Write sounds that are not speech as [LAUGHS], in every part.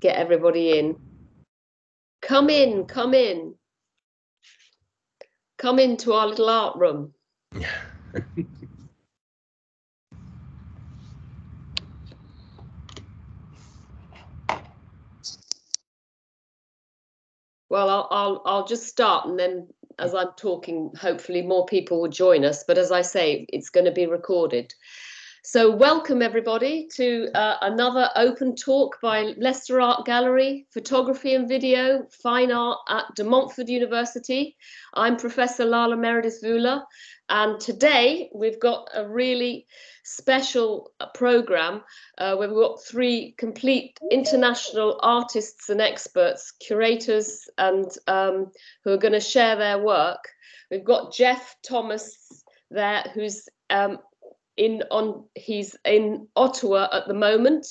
get everybody in. Come in, come in. Come into our little art room. [LAUGHS] Well, I'll, I'll, I'll just start and then as I'm talking, hopefully more people will join us. But as I say, it's going to be recorded. So welcome everybody to uh, another open talk by Leicester Art Gallery, Photography and Video, Fine Art at De Montfort University. I'm Professor Lala Meredith Vula, and today we've got a really special uh, program uh, where we've got three complete international artists and experts, curators, and um, who are going to share their work. We've got Jeff Thomas there, who's um, in on he's in Ottawa at the moment.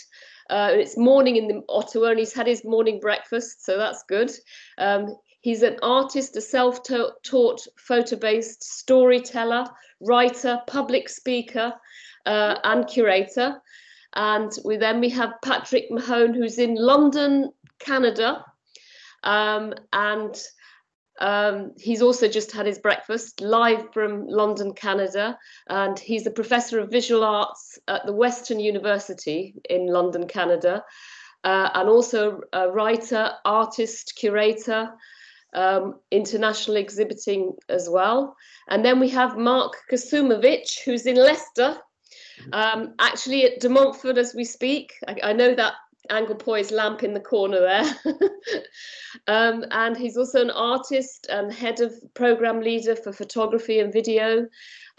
Uh, it's morning in the Ottawa, and he's had his morning breakfast, so that's good. Um, he's an artist, a self-taught photo-based storyteller, writer, public speaker, uh, and curator. And we then we have Patrick Mahon, who's in London, Canada, um, and um, he's also just had his breakfast live from London, Canada, and he's a professor of visual arts at the Western University in London, Canada, uh, and also a writer, artist, curator, um, international exhibiting as well. And then we have Mark Kasumovic, who's in Leicester, um, actually at De Montfort as we speak. I, I know that Anglepoise lamp in the corner there. [LAUGHS] um, and he's also an artist and head of program leader for photography and video,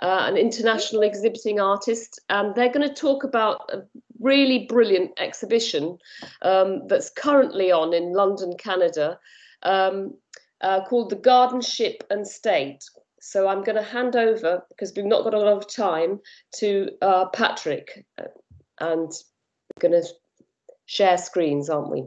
uh, an international exhibiting artist. And they're going to talk about a really brilliant exhibition um, that's currently on in London, Canada, um, uh, called The Gardenship and State. So I'm going to hand over, because we've not got a lot of time, to uh, Patrick. Uh, and going to share screens, aren't we?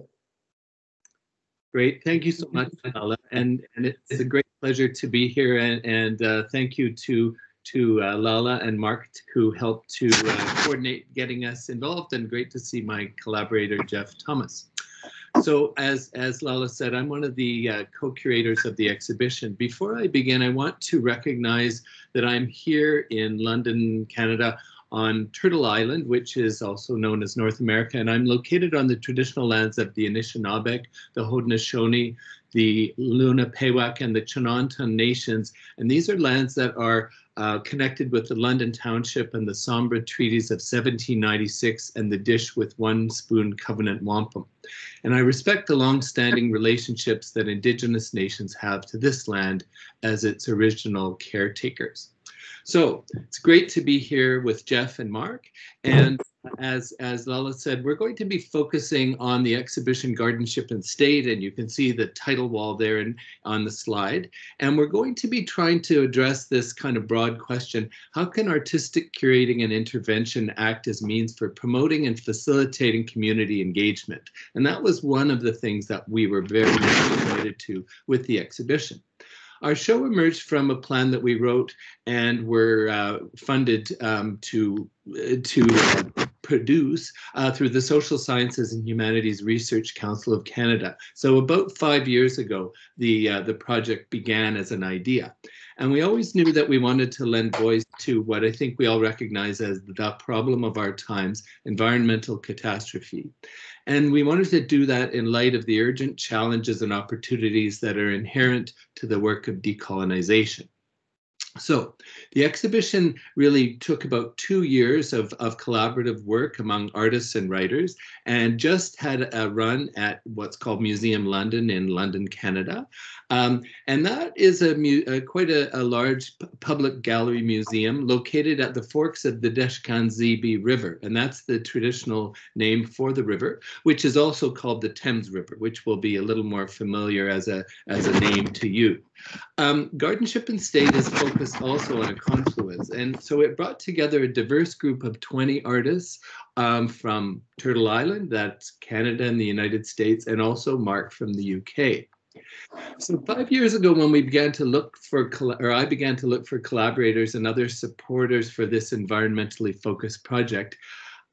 Great, thank you so much, Lala. And, and it's a great pleasure to be here. And, and uh, thank you to to uh, Lala and Mark who helped to uh, coordinate getting us involved. And great to see my collaborator Jeff Thomas. So as as Lala said, I'm one of the uh, co-curators of the exhibition. Before I begin, I want to recognize that I'm here in London, Canada on Turtle Island, which is also known as North America, and I'm located on the traditional lands of the Anishinaabeg, the Haudenosaunee, the Lūnaapéewak, and the Chonnonton nations, and these are lands that are uh, connected with the London Township and the Sombra Treaties of 1796 and the Dish with One Spoon Covenant Wampum. And I respect the long-standing relationships that Indigenous nations have to this land as its original caretakers. So it's great to be here with Jeff and Mark. And as, as Lala said, we're going to be focusing on the exhibition Gardenship and State, and you can see the title wall there in, on the slide. And we're going to be trying to address this kind of broad question, how can artistic curating and intervention act as means for promoting and facilitating community engagement? And that was one of the things that we were very committed to with the exhibition. Our show emerged from a plan that we wrote and were uh, funded um, to uh, to uh, produce uh, through the Social Sciences and Humanities Research Council of Canada. So about five years ago, the uh, the project began as an idea. And we always knew that we wanted to lend voice to what I think we all recognize as the problem of our times, environmental catastrophe. And we wanted to do that in light of the urgent challenges and opportunities that are inherent to the work of decolonization. So the exhibition really took about two years of, of collaborative work among artists and writers and just had a run at what's called Museum London in London, Canada. Um, and that is a, a quite a, a, large public gallery museum located at the forks of the Deshkan Ziibi River. And that's the traditional name for the river, which is also called the Thames River, which will be a little more familiar as a, as a name to you. Um, Gardenship and State is focused also on a confluence. And so it brought together a diverse group of 20 artists um, from Turtle Island, that's Canada and the United States, and also Mark from the UK. So five years ago, when we began to look for, or I began to look for collaborators and other supporters for this environmentally focused project,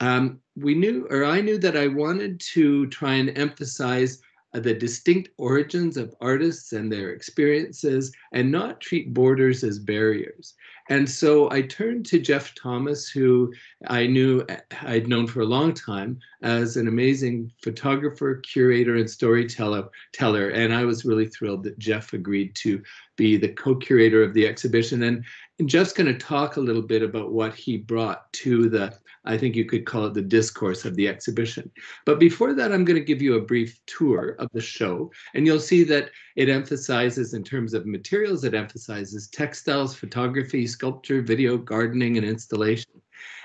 um, we knew, or I knew that I wanted to try and emphasize the distinct origins of artists and their experiences and not treat borders as barriers. And so I turned to Jeff Thomas, who I knew I'd known for a long time as an amazing photographer, curator, and storyteller. Teller, and I was really thrilled that Jeff agreed to be the co-curator of the exhibition. And, and Jeff's going to talk a little bit about what he brought to the I think you could call it the discourse of the exhibition. But before that, I'm going to give you a brief tour of the show, and you'll see that it emphasizes, in terms of materials, it emphasizes textiles, photography, sculpture, video, gardening, and installation.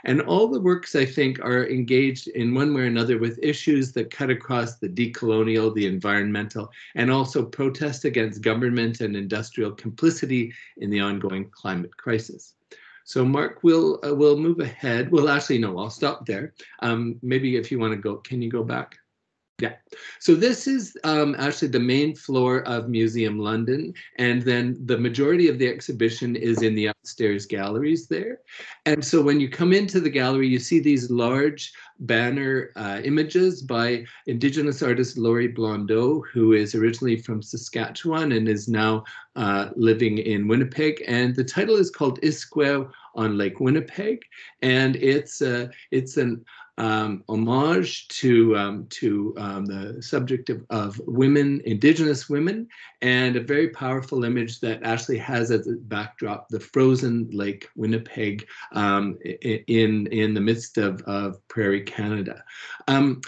And all the works, I think, are engaged in one way or another with issues that cut across the decolonial, the environmental, and also protest against government and industrial complicity in the ongoing climate crisis. So Mark, we'll uh, we'll move ahead. Well, actually, no, I'll stop there. Um, maybe if you want to go, can you go back? Yeah. So this is um, actually the main floor of Museum London, and then the majority of the exhibition is in the upstairs galleries there. And so when you come into the gallery, you see these large banner uh, images by Indigenous artist Lori Blondeau, who is originally from Saskatchewan and is now uh, living in Winnipeg. And the title is called Iskweh on Lake Winnipeg, and it's uh, it's an um, homage to um, to um, the subject of, of women, Indigenous women, and a very powerful image that actually has as a backdrop the frozen Lake Winnipeg um, in in the midst of, of Prairie Canada. Um,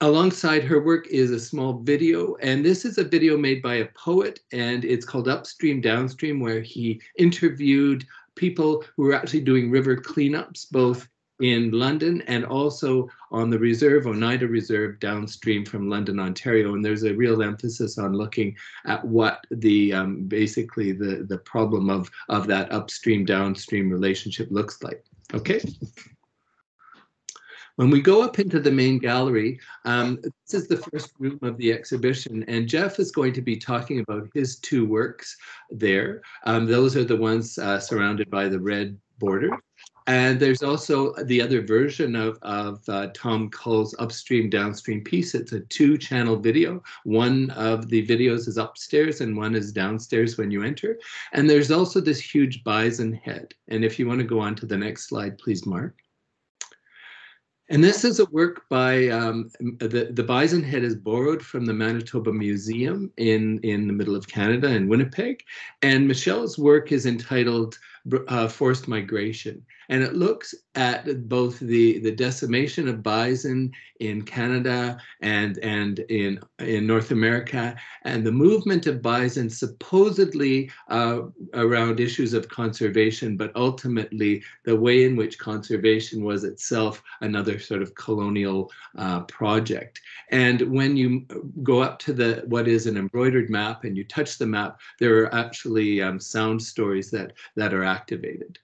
alongside her work is a small video, and this is a video made by a poet, and it's called Upstream Downstream, where he interviewed people who were actually doing river cleanups, both in London and also on the reserve, Oneida Reserve, downstream from London, Ontario. And there's a real emphasis on looking at what the um, basically the, the problem of, of that upstream downstream relationship looks like. Okay. When we go up into the main gallery, um, this is the first room of the exhibition, and Jeff is going to be talking about his two works there. Um, those are the ones uh, surrounded by the red border. And there's also the other version of, of uh, Tom Cull's upstream downstream piece. It's a two channel video. One of the videos is upstairs and one is downstairs when you enter. And there's also this huge bison head. And if you want to go on to the next slide, please, Mark. And this is a work by um, the, the bison head is borrowed from the Manitoba Museum in, in the middle of Canada in Winnipeg. And Michelle's work is entitled uh, Forced Migration and it looks at both the the decimation of bison in Canada and and in in North America and the movement of bison supposedly uh, around issues of conservation, but ultimately the way in which conservation was itself another sort of colonial uh, project. And when you go up to the what is an embroidered map and you touch the map, there are actually um, sound stories that that are activated.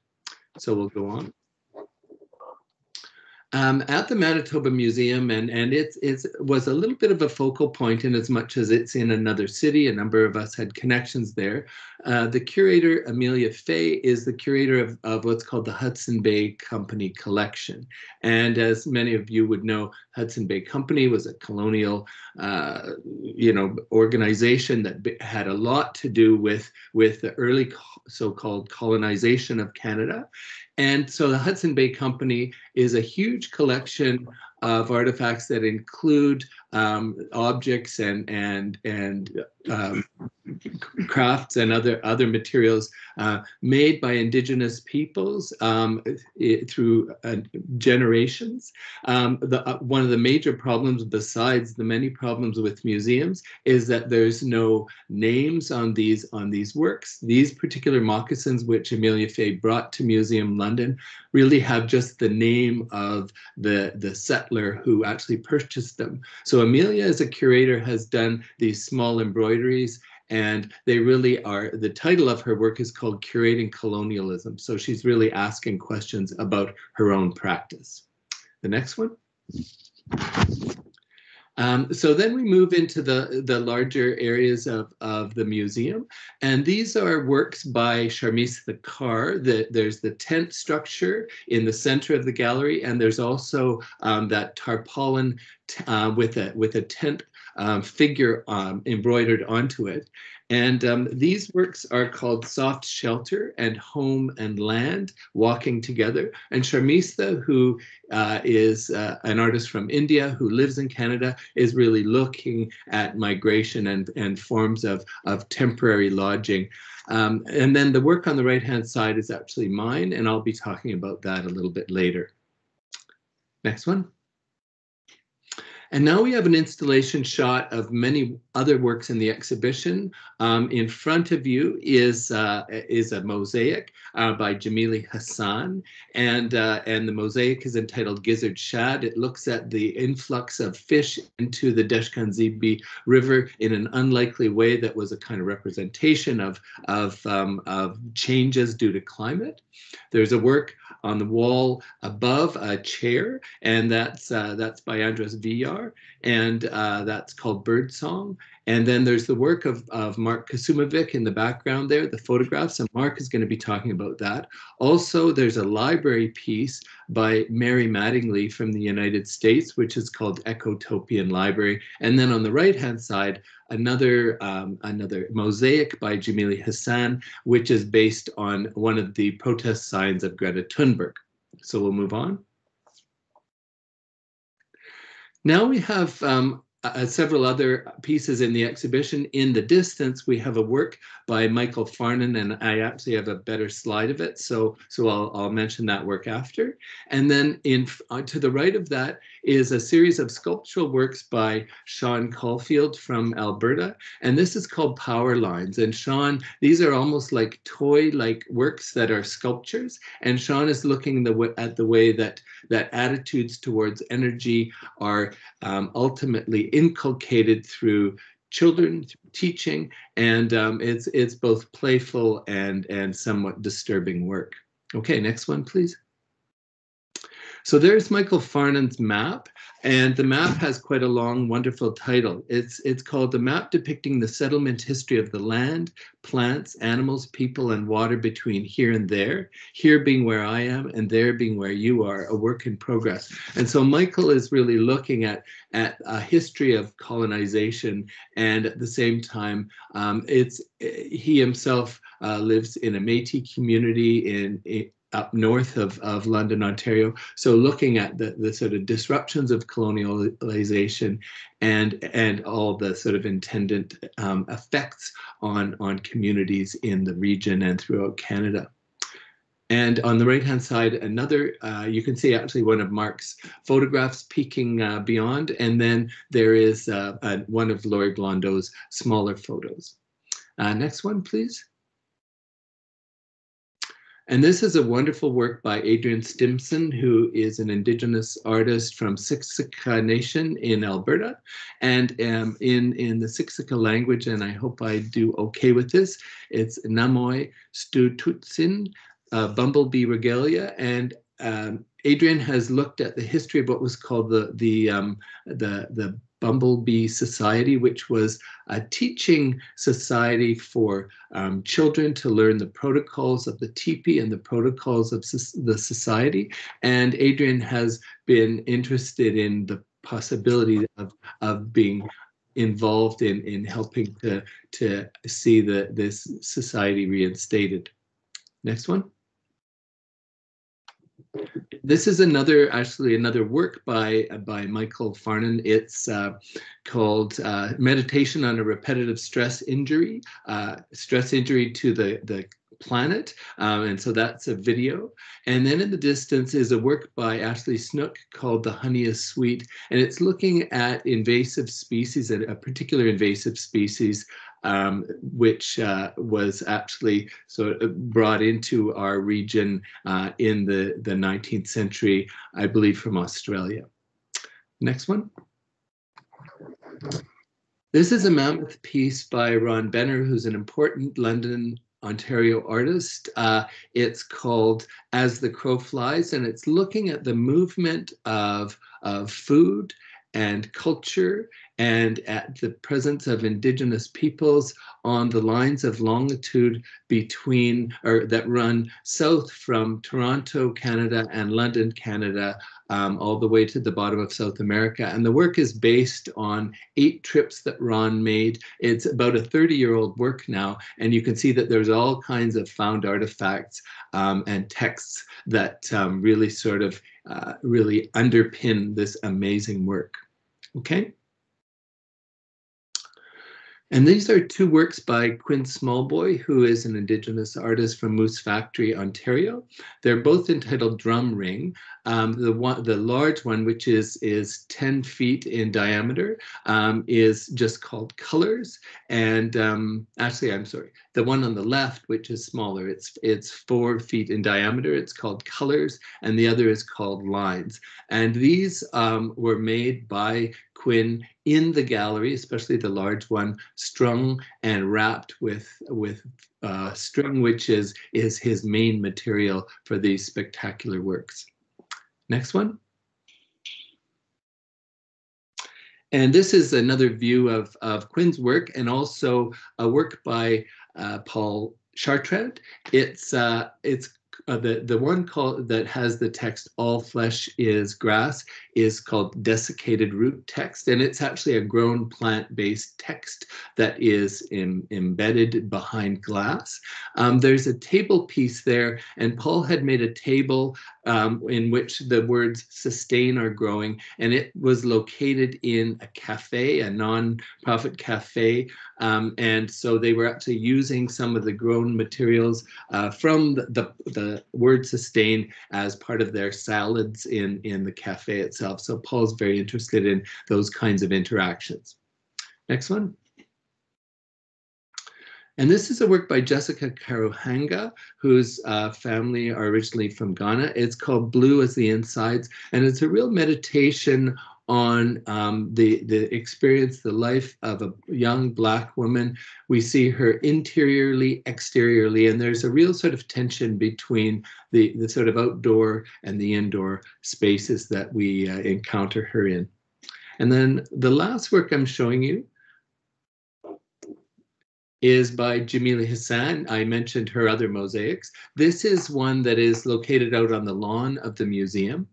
So we'll go on. Um, at the Manitoba Museum, and and it was a little bit of a focal point in as much as it's in another city. A number of us had connections there. Uh, the curator Amelia Fay is the curator of, of what's called the Hudson Bay Company Collection, and as many of you would know, Hudson Bay Company was a colonial, uh, you know, organization that had a lot to do with with the early so-called colonization of Canada, and so the Hudson Bay Company is a huge collection of artifacts that include um, objects and and and um, crafts and other other materials uh, made by indigenous peoples um, it, through uh, generations. Um, the, uh, one of the major problems, besides the many problems with museums, is that there's no names on these on these works. These particular moccasins, which Amelia Fay brought to Museum London, really have just the name of the the settler who actually purchased them. So Amelia, as a curator, has done these small embroideries and they really are, the title of her work is called Curating Colonialism. So she's really asking questions about her own practice. The next one. Um, so then we move into the, the larger areas of, of the museum. And these are works by Sharmistha Kar. The, there's the tent structure in the center of the gallery, and there's also um, that tarpaulin uh, with, a, with a tent um, figure um, embroidered onto it. And um, these works are called Soft Shelter and Home and Land Walking Together. And Sharmistha, who uh, is uh, an artist from India who lives in Canada, is really looking at migration and, and forms of, of temporary lodging. Um, and then the work on the right hand side is actually mine, and I'll be talking about that a little bit later. Next one. And now we have an installation shot of many other works in the exhibition. Um, in front of you is uh, is a mosaic uh, by Jamelie Hassan, and uh, and the mosaic is entitled Gizzard Shad. It looks at the influx of fish into the Deshkan Ziibi River in an unlikely way that was a kind of representation of of um, of changes due to climate. There's a work on the wall above a chair, and that's uh, that's by Andres Villar, and uh, that's called Birdsong. And then there's the work of, of Mark Kasumovic in the background there, the photographs, and Mark is going to be talking about that. Also, there's a library piece by Mary Mattingly from the United States, which is called Ecotopian Library. And then on the right-hand side, another um, another mosaic by Jamelie Hassan, which is based on one of the protest signs of Greta Thunberg. So we'll move on. Now we have um, uh, several other pieces in the exhibition. In the distance, we have a work by Michael Farnan, and I actually have a better slide of it, so so I'll, I'll mention that work after. And then in uh, to the right of that is a series of sculptural works by Sean Caulfield from Alberta, and this is called Power Lines. And Sean, these are almost like toy-like works that are sculptures, and Sean is looking the, at the way that that attitudes towards energy are um, ultimately inculcated through children teaching and um, it's it's both playful and and somewhat disturbing work okay next one please so there's Michael Farnan's map, and the map has quite a long, wonderful title. It's, it's called The Map Depicting the Settlement History of the Land, Plants, Animals, People, and Water Between Here and There, here being where I am and there being where you are, a work in progress. And so Michael is really looking at, at a history of colonization, and at the same time, um, it's he himself uh, lives in a Métis community in, in up north of, of London, Ontario. So looking at the, the sort of disruptions of colonialization and and all the sort of intended um, effects on, on communities in the region and throughout Canada. And on the right-hand side, another, uh, you can see actually one of Mark's photographs peeking uh, beyond, and then there is uh, one of Lori Blondeau's smaller photos. Uh, next one, please. And this is a wonderful work by Adrian Stimson, who is an Indigenous artist from Siksika Nation in Alberta. And um, in, in the Siksika language, and I hope I do okay with this, it's Namoy Stututsin, uh, Bumblebee Regalia. And um, Adrian has looked at the history of what was called the, the, um, the, the Bumblebee Society, which was a teaching society for um, children to learn the protocols of the teepee and the protocols of the society. And Adrian has been interested in the possibility of, of being involved in, in helping to, to see the, this society reinstated. Next one. This is another, actually another work by, by Michael Farnan. It's uh, called uh, Meditation on a Repetitive Stress Injury, uh, Stress Injury to the, the planet. Um, and so that's a video. And then in the distance is a work by Ashley Snook called The Honey is Sweet. And it's looking at invasive species, a particular invasive species um, which uh, was actually sort of brought into our region uh, in the, the 19th century, I believe from Australia. Next one. This is a mammoth piece by Ron Benner, who's an important London Ontario artist. Uh, it's called As the Crow Flies, and it's looking at the movement of, of food and culture and at the presence of indigenous peoples on the lines of longitude between or that run south from Toronto, Canada and London, Canada, um, all the way to the bottom of South America. And the work is based on eight trips that Ron made. It's about a 30 year old work now. And you can see that there's all kinds of found artifacts um, and texts that um, really sort of uh, really underpin this amazing work. Okay. And these are two works by Quinn Smallboy, who is an Indigenous artist from Moose Factory, Ontario. They're both entitled Drum Ring. Um, the one, the large one, which is is 10 feet in diameter, um, is just called Colors. And um, actually, I'm sorry, the one on the left, which is smaller, it's it's four feet in diameter. It's called Colors, and the other is called Lines. And these um, were made by Quinn in the gallery, especially the large one, strung and wrapped with with uh, string, which is is his main material for these spectacular works. Next one. And this is another view of, of Quinn's work and also a work by uh, Paul Chartrand. It's uh, it's uh, the the one called that has the text "All flesh is grass" is called desiccated root text, and it's actually a grown plant-based text that is in, embedded behind glass. Um, there's a table piece there, and Paul had made a table um, in which the words "sustain" are growing, and it was located in a cafe, a non-profit cafe, um, and so they were actually using some of the grown materials uh, from the, the, the word "sustain" as part of their salads in in the cafe itself. So Paul's very interested in those kinds of interactions. Next one. And this is a work by Jessica Karuhanga, whose uh, family are originally from Ghana. It's called Blue as the Insides, and it's a real meditation on um, the the experience, the life of a young black woman. We see her interiorly, exteriorly, and there's a real sort of tension between the the sort of outdoor and the indoor spaces that we uh, encounter her in. And then the last work I'm showing you is by Jamelie Hassan. I mentioned her other mosaics. This is one that is located out on the lawn of the museum,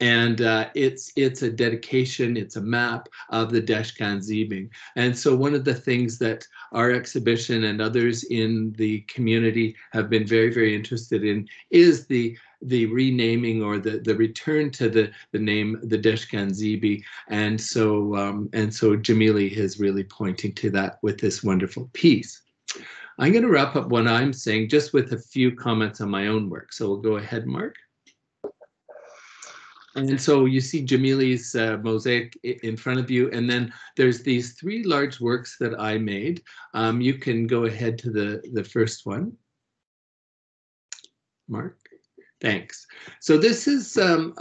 and uh, it's it's a dedication, it's a map of the Deshkan Ziibiing. And so one of the things that our exhibition and others in the community have been very, very interested in is the the renaming or the, the return to the, the name the Deshkan Ziibi. And so um, and so Jamelie is really pointing to that with this wonderful piece. I'm going to wrap up what I'm saying just with a few comments on my own work. So we'll go ahead, Mark. And so you see Jamelie's uh, mosaic in front of you, and then there's these three large works that I made. Um, you can go ahead to the, the first one. Mark. Thanks. So this is um,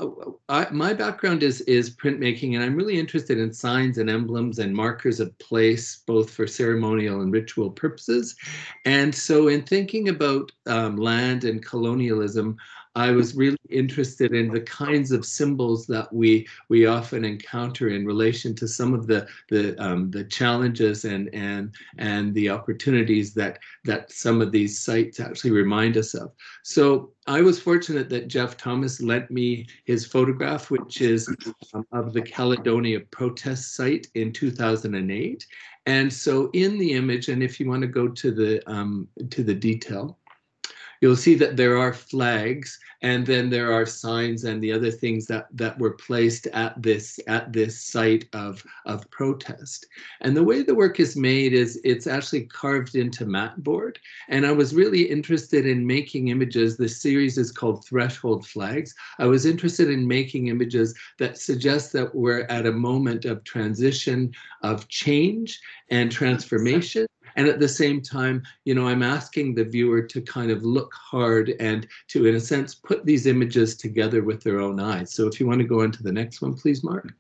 I, my background is is printmaking, and I'm really interested in signs and emblems and markers of place, both for ceremonial and ritual purposes. And so, in thinking about um, land and colonialism, I was really interested in the kinds of symbols that we we often encounter in relation to some of the the um, the challenges and and and the opportunities that that some of these sites actually remind us of. So I was fortunate that Jeff Thomas lent me his photograph, which is um, of the Caledonia protest site in 2008. And so in the image, and if you want to go to the um, to the detail, you'll see that there are flags and then there are signs and the other things that that were placed at this at this site of of protest. And the way the work is made is it's actually carved into mat board. And i was really interested in making images. The series is called threshold flags. I was interested in making images that suggest that we're at a moment of transition of change and transformation and at the same time, you know, I'm asking the viewer to kind of look hard and to, in a sense, put these images together with their own eyes. So if you want to go into the next one, please, Mark.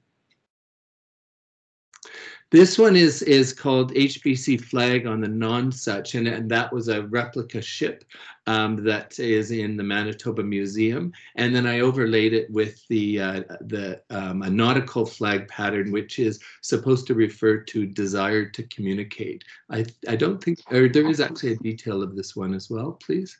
This one is is called HBC Flag on the Nonsuch, and, and that was a replica ship um, that is in the Manitoba Museum. And then I overlaid it with the uh, the um, a nautical flag pattern, which is supposed to refer to desire to communicate. I I don't think, or there is actually a detail of this one as well, please.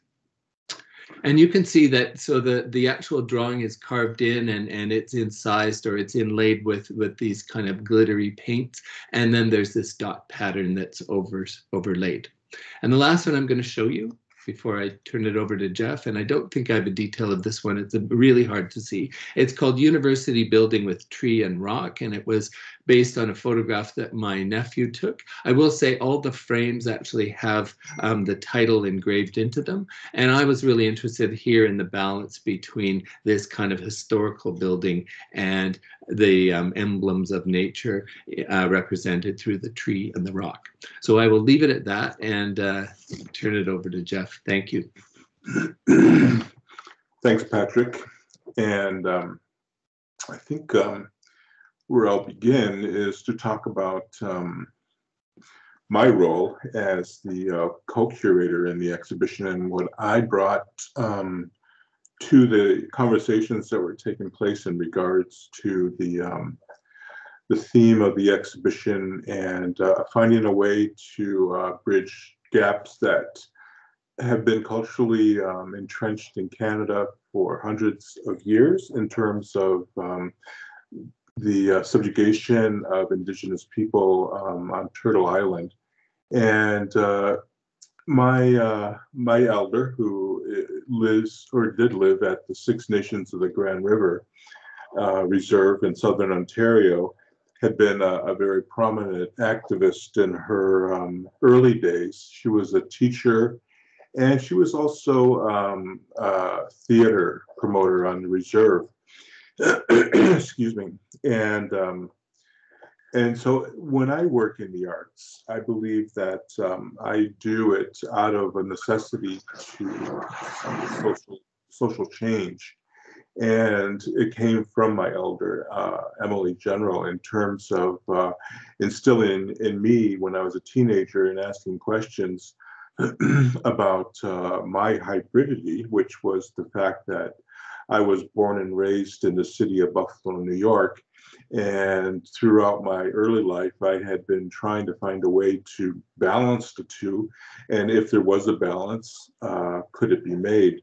And you can see that, so the, the actual drawing is carved in and, and it's incised or it's inlaid with, with these kind of glittery paints. And then there's this dot pattern that's over, overlaid. And the last one I'm going to show you before I turn it over to Jeff, and I don't think I have a detail of this one. It's really hard to see. It's called University Building with Tree and Rock, and it was based on a photograph that my nephew took. I will say all the frames actually have um, the title engraved into them. And I was really interested here in the balance between this kind of historical building and the um, emblems of nature uh, represented through the tree and the rock. So I will leave it at that and uh, turn it over to Jeff. Thank you. Thanks, Patrick. And um, I think um, where I'll begin is to talk about um, my role as the uh, co-curator in the exhibition and what I brought um, to the conversations that were taking place in regards to the um, the theme of the exhibition and uh, finding a way to uh, bridge gaps that have been culturally um, entrenched in Canada for hundreds of years in terms of um, the uh, subjugation of indigenous people um, on Turtle Island. And uh, my uh, my elder, who uh, lives or did live at the Six Nations of the Grand River uh, Reserve in southern Ontario, had been a, a very prominent activist in her um, early days. She was a teacher, and she was also um, a theater promoter on the reserve. [COUGHS] excuse me. And um, and so when I work in the arts, I believe that um, I do it out of a necessity to social social change, and it came from my elder uh, Emily General in terms of uh, instilling in me when I was a teenager and asking questions [CLEARS THROAT] about uh, my hybridity, which was the fact that I was born and raised in the city of Buffalo, New York. And throughout my early life, I had been trying to find a way to balance the two. And if there was a balance, uh, could it be made?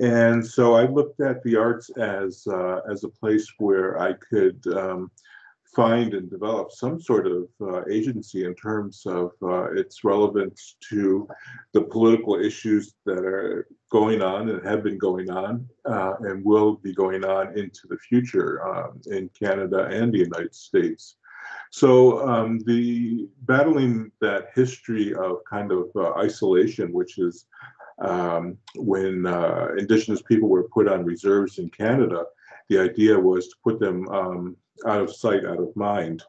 And so I looked at the arts as, uh, as a place where I could um, find and develop some sort of uh, agency in terms of uh, its relevance to the political issues that are going on and have been going on uh, and will be going on into the future um, in Canada and the United States. So um, the battling that history of kind of uh, isolation, which is um, when uh, Indigenous people were put on reserves in Canada, the idea was to put them um, out of sight, out of mind.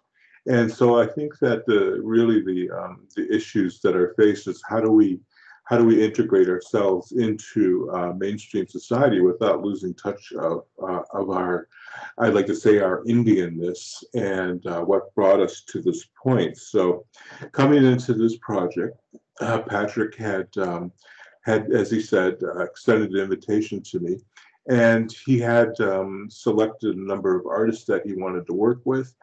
And so I think that the really the um, the issues that are faced is how do we how do we integrate ourselves into uh, mainstream society without losing touch of uh, of our I'd like to say our Indianness and uh, what brought us to this point. So coming into this project, uh, Patrick had um, had as he said uh, extended an invitation to me and he had um, selected a number of artists that he wanted to work with.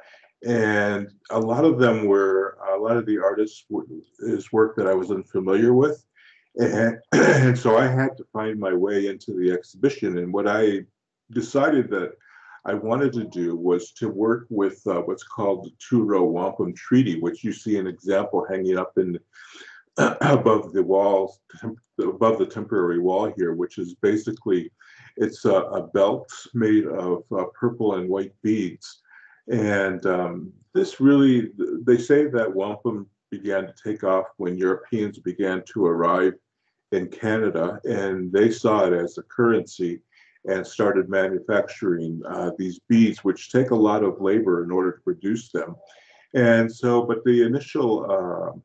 And a lot of them were a lot of the artists his work that i was unfamiliar with. And, [CLEARS THROAT] and so i had to find my way into the exhibition. And what i decided that i wanted to do was to work with uh, what's called the two-row wampum treaty which you see an example hanging up in [CLEARS THROAT] above the walls above the temporary wall here which is basically it's a, a belt made of uh, purple and white beads. And um, this really, they say that wampum began to take off when Europeans began to arrive in Canada, and they saw it as a currency and started manufacturing uh, these beads, which take a lot of labor in order to produce them. And so, but the initial uh,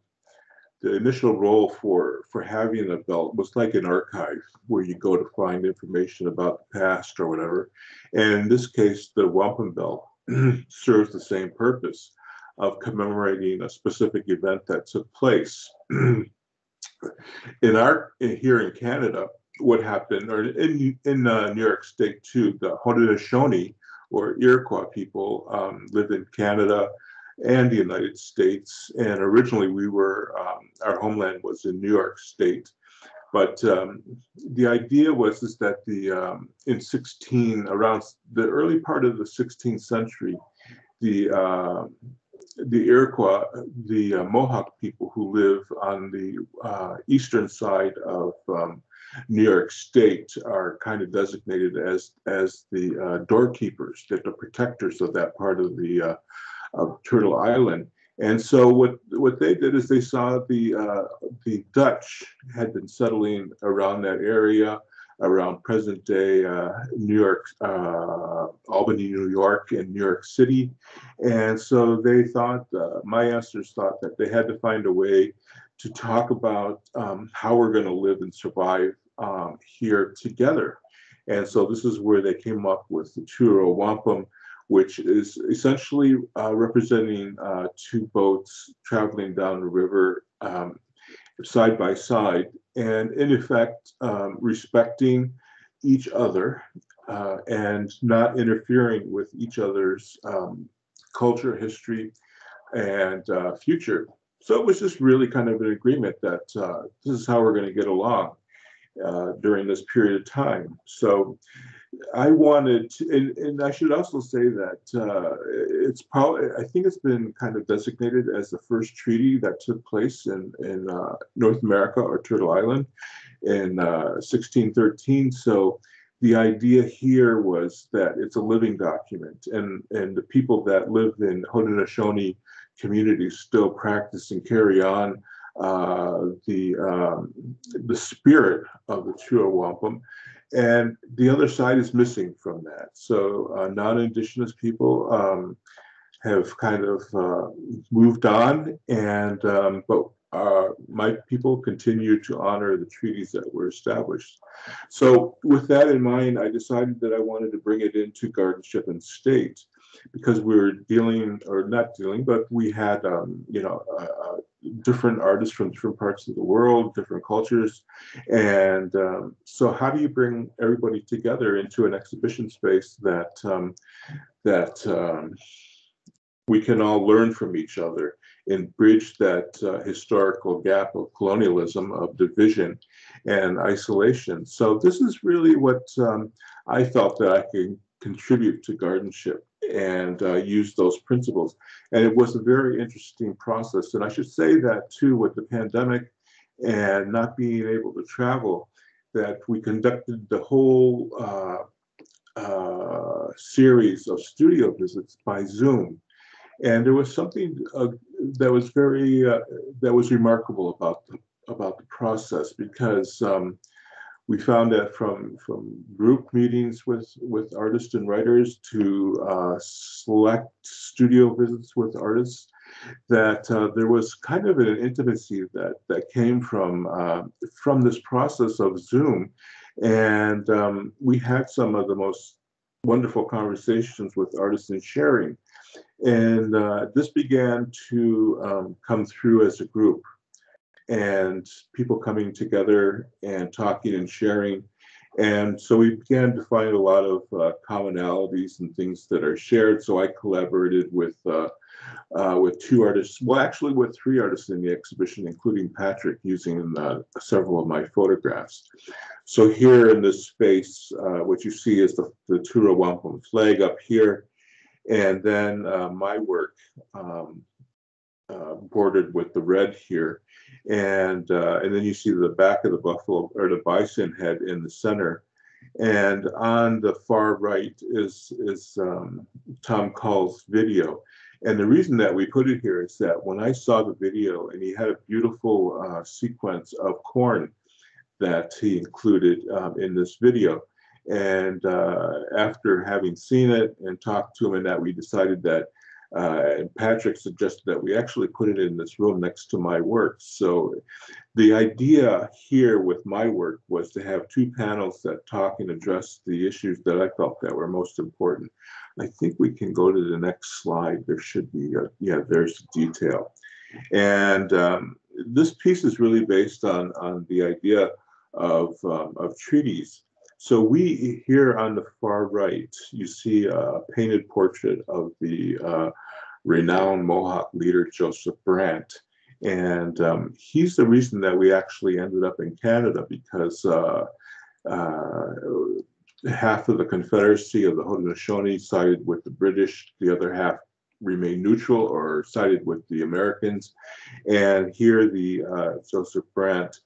the initial role for for having a belt was like an archive where you go to find information about the past or whatever. And in this case, the wampum belt [CLEARS THROAT] serves the same purpose. of commemorating a specific event that took place. [CLEARS THROAT] in our here in Canada, what happened, or in in uh, New York State too, the Haudenosaunee or Iroquois people um, lived in Canada and the United States. And originally, we were um, our homeland was in New York State. But um, the idea was is that the um, in 16 around the early part of the 16th century, the uh, the Iroquois, the uh, Mohawk people who live on the uh, eastern side of um, New York State are kind of designated as as the uh, doorkeepers, that the protectors of that part of the uh, of Turtle Island. And so what what they did is they saw the uh, the Dutch had been settling around that area around present day uh, New York, uh, Albany, New York, and New York City. And so they thought, uh, my ancestors thought that they had to find a way to talk about um, how we're going to live and survive um, here together. And so this is where they came up with the Two Row Wampum, which is essentially uh, representing uh, two boats traveling down the river um, side by side, and in effect, um, respecting each other uh, and not interfering with each other's um, culture, history, and uh, future. So it was just really kind of an agreement that uh, this is how we're going to get along uh, during this period of time. So I wanted, to, and, and I should also say that uh, it's probably, I think it's been kind of designated as the first treaty that took place in, in uh, North America or Turtle Island in uh, 1613. So the idea here was that it's a living document, and, and the people that live in Haudenosaunee communities still practice and carry on uh, the um, the spirit of the Two Row Wampum and the other side is missing from that. So uh, non-indigenous people um, have kind of uh, moved on, and um, but uh, my people continue to honor the treaties that were established. So with that in mind, I decided that I wanted to bring it into Gardenship and state because we were dealing, or not dealing, but we had, um, you know, different artists from different parts of the world, different cultures. And um, so how do you bring everybody together into an exhibition space that, um, that um, we can all learn from each other and bridge that uh, historical gap of colonialism, of division and isolation. So this is really what um, I felt that I could contribute to Gardenship and uh, use those principles. And it was a very interesting process. And I should say that too, with the pandemic and not being able to travel, that we conducted the whole uh, uh, series of studio visits by Zoom. And there was something uh, that was very uh, that was remarkable about the about the process because um, we found that from from group meetings with with artists and writers to uh, select studio visits with artists that uh, there was kind of an intimacy that that came from uh, from this process of zoom. And um, we had some of the most wonderful conversations with artists and sharing. And uh, this began to um, come through as a group and people coming together and talking and sharing. And so we began to find a lot of uh, commonalities and things that are shared. So I collaborated with uh, uh, with two artists, well, actually with three artists in the exhibition, including Patrick, using uh, several of my photographs. So here in this space, uh, what you see is the, the Two Row Wampum flag up here, and then uh, my work um, bordered with the red here and uh, and then you see the back of the buffalo or the bison head in the center, and on the far right is is um, Tom Cull's video. And the reason that we put it here is that when I saw the video and he had a beautiful uh, sequence of corn that he included um, in this video. And uh, after having seen it and talked to him and that, we decided that Uh, and Patrick suggested that we actually put it in this room next to my work. So the idea here with my work was to have two panels that talk and address the issues that I felt that were most important. I think we can go to the next slide. There should be, a, yeah, there's the detail. And um, this piece is really based on, on the idea of, um, of treaties. So we here on the far right, you see a painted portrait of the uh, renowned Mohawk leader Joseph Brant. And um, he's the reason that we actually ended up in Canada because uh, uh, half of the Confederacy of the Haudenosaunee sided with the British, the other half remained neutral or sided with the Americans. And here the uh, Joseph Brant,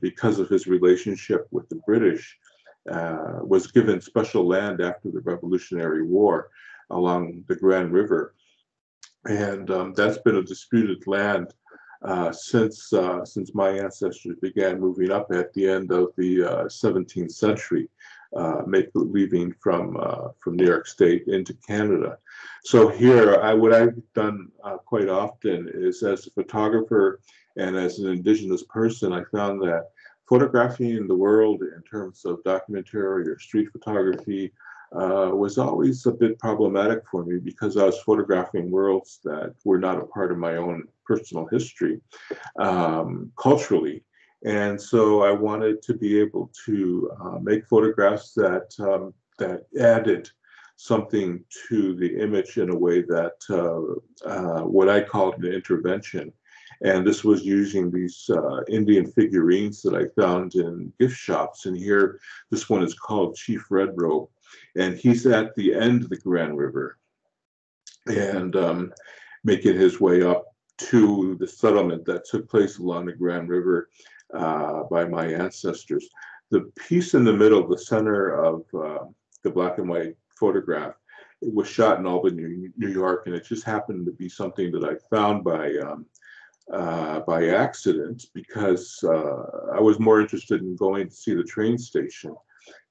because of his relationship with the British, uh, was given special land after the Revolutionary War along the Grand River. And um, that's been a disputed land uh, since uh, since my ancestors began moving up at the end of the 17th uh, century, uh, make, leaving from uh, from New York State into Canada. So here, I, what I've done quite often is as a photographer and as an Indigenous person, I found that photographing the world in terms of documentary or street photography uh, was always a bit problematic for me because I was photographing worlds that were not a part of my own personal history um, culturally. And so I wanted to be able to uh, make photographs that um, that added something to the image in a way that uh, uh what I called an intervention. And this was using these uh, Indian figurines that I found in gift shops. And here, this one is called Chief Red Robe and he's at the end of the Grand River and um, making his way up to the settlement that took place along the Grand River uh, by my ancestors. The piece in the middle, the center of uh, the black and white photograph, was shot in Albany, New York, and it just happened to be something that I found by um, uh, by accident because uh, I was more interested in going to see the train station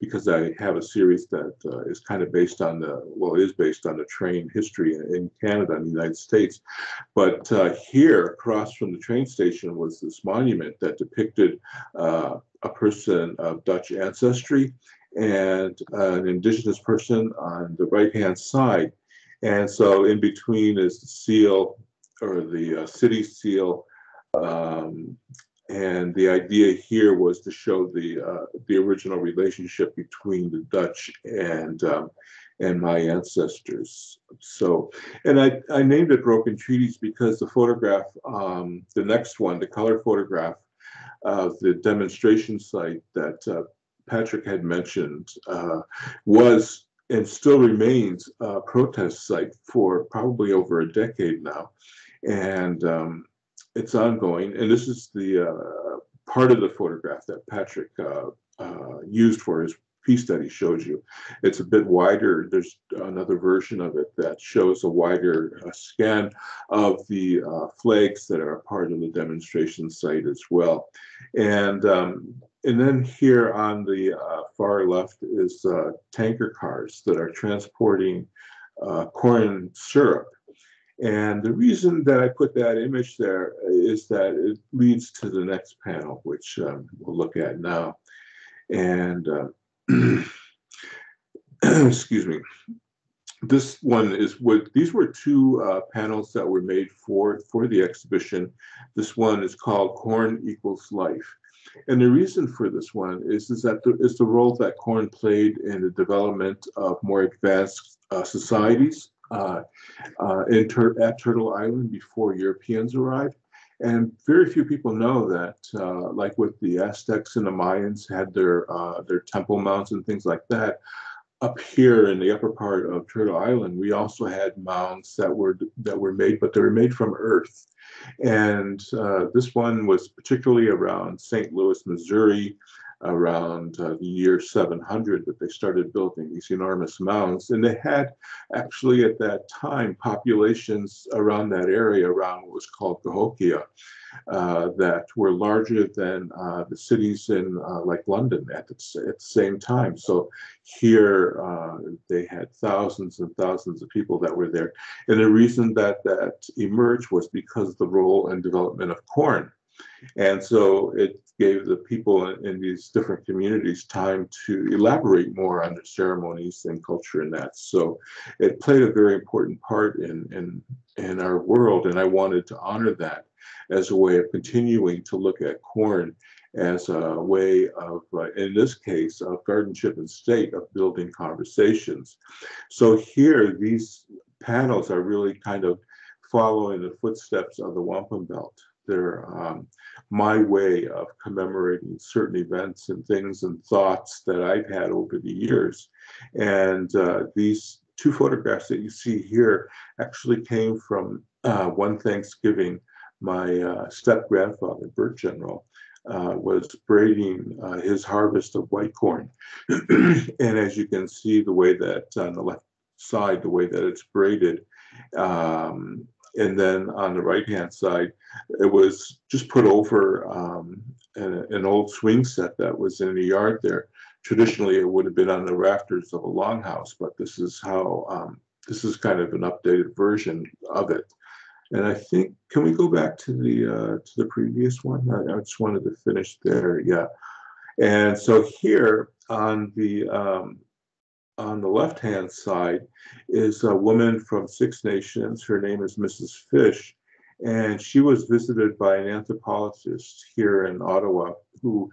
because I have a series that uh, is kind of based on the, well, is based on the train history in, Canada and the United States. But uh, here, across from the train station, was this monument that depicted uh, a person of Dutch ancestry and an indigenous person on the right-hand side. And so in between is the seal or the uh, city seal um, and the idea here was to show the uh, the original relationship between the Dutch and um, and my ancestors. So, and I, I named it Broken Treaties because the photograph, um, the next one, the color photograph of the demonstration site that uh, Patrick had mentioned uh, was and still remains a protest site for probably over a decade now. And um, it's ongoing, and this is the uh, part of the photograph that Patrick uh, uh, used for his piece that he showed you. It's a bit wider. There's another version of it that shows a wider uh, scan of the uh, flags that are a part of the demonstration site as well. And um, and then here on the uh, far left is tanker cars that are transporting corn syrup and the reason that I put that image there is that it leads to the next panel, which um, we'll look at now. And uh, [CLEARS THROAT] excuse me, this one is what these were two uh, panels that were made for for the exhibition. This one is called "Corn Equals Life," and the reason for this one is is that the, is the role that corn played in the development of more advanced uh, societies uh, uh, Tur at Turtle Island before Europeans arrived. And very few people know that, uh, like with the Aztecs and the Mayans had their uh, their temple mounds and things like that. Up here in the upper part of Turtle Island, we also had mounds that were that were made, but they were made from earth. And uh, this one was particularly around St. Louis, Missouri, around uh, the year 700 that they started building these enormous mounds. And they had actually at that time populations around that area, around what was called Cahokia, uh, that were larger than uh, the cities in uh, like London at the, at the, same time. So here uh, they had thousands and thousands of people that were there. And the reason that that emerged was because of the role and development of corn. And so it gave the people in, these different communities time to elaborate more on their ceremonies and culture and that. So it played a very important part in, in, in our world. And I wanted to honor that as a way of continuing to look at corn as a way of, uh, in this case, of Gardenship and state of building conversations. So here, these panels are really kind of following the footsteps of the wampum belt. They're um, my way of commemorating certain events and things and thoughts that I've had over the years. And uh, these two photographs that you see here actually came from uh, one Thanksgiving. My uh, step grandfather, Bert General, uh, was braiding uh, his harvest of white corn. [CLEARS THROAT] and as you can see, the way that on the left side, the way that it's braided, um, and then on the right hand side, it was just put over um, an, an, old swing set that was in the yard there. Traditionally, it would have been on the rafters of a longhouse, but this is how um, this is kind of an updated version of it. And I think, can we go back to the uh, to the previous one? I, I just wanted to finish there. Yeah. And so here on the um, on the left-hand side is a woman from Six Nations. Her name is Mrs. Fish, and she was visited by an anthropologist here in Ottawa who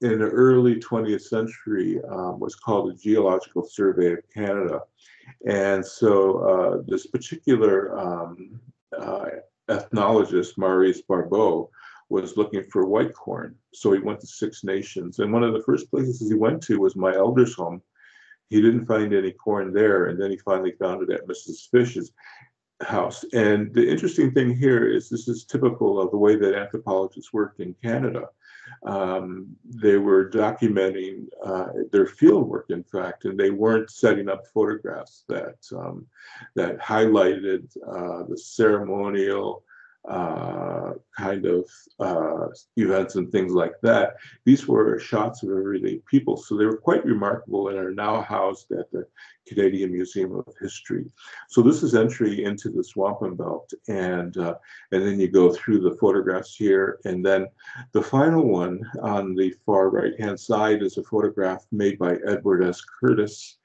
in the early 20th century um, was called the Geological Survey of Canada. And so uh, this particular um, uh, ethnologist, Maurice Barbeau, was looking for white corn. So he went to Six Nations. And one of the first places he went to was my elder's home he didn't find any corn there, and then he finally found it at Mrs. Fish's house. And the interesting thing here is this is typical of the way that anthropologists worked in Canada. Um, they were documenting uh, their field work, in fact, and they weren't setting up photographs that um, that highlighted uh, the ceremonial uh, kind of uh, events and things like that. These were shots of everyday people, so they were quite remarkable and are now housed at the Canadian Museum of History. So this is entry into the wampum belt, and uh, and then you go through the photographs here, and then the final one on the far right hand side is a photograph made by Edward S. Curtis.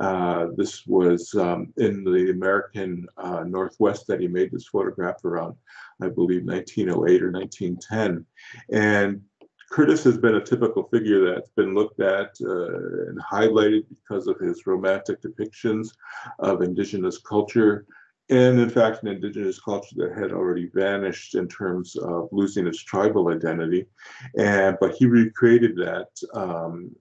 Uh, this was um, in the American uh, Northwest that he made this photograph around, I believe, 1908 or 1910. And Curtis has been a typical figure that's been looked at uh, and highlighted because of his romantic depictions of indigenous culture. And in fact, an indigenous culture that had already vanished in terms of losing its tribal identity. And but he recreated that um,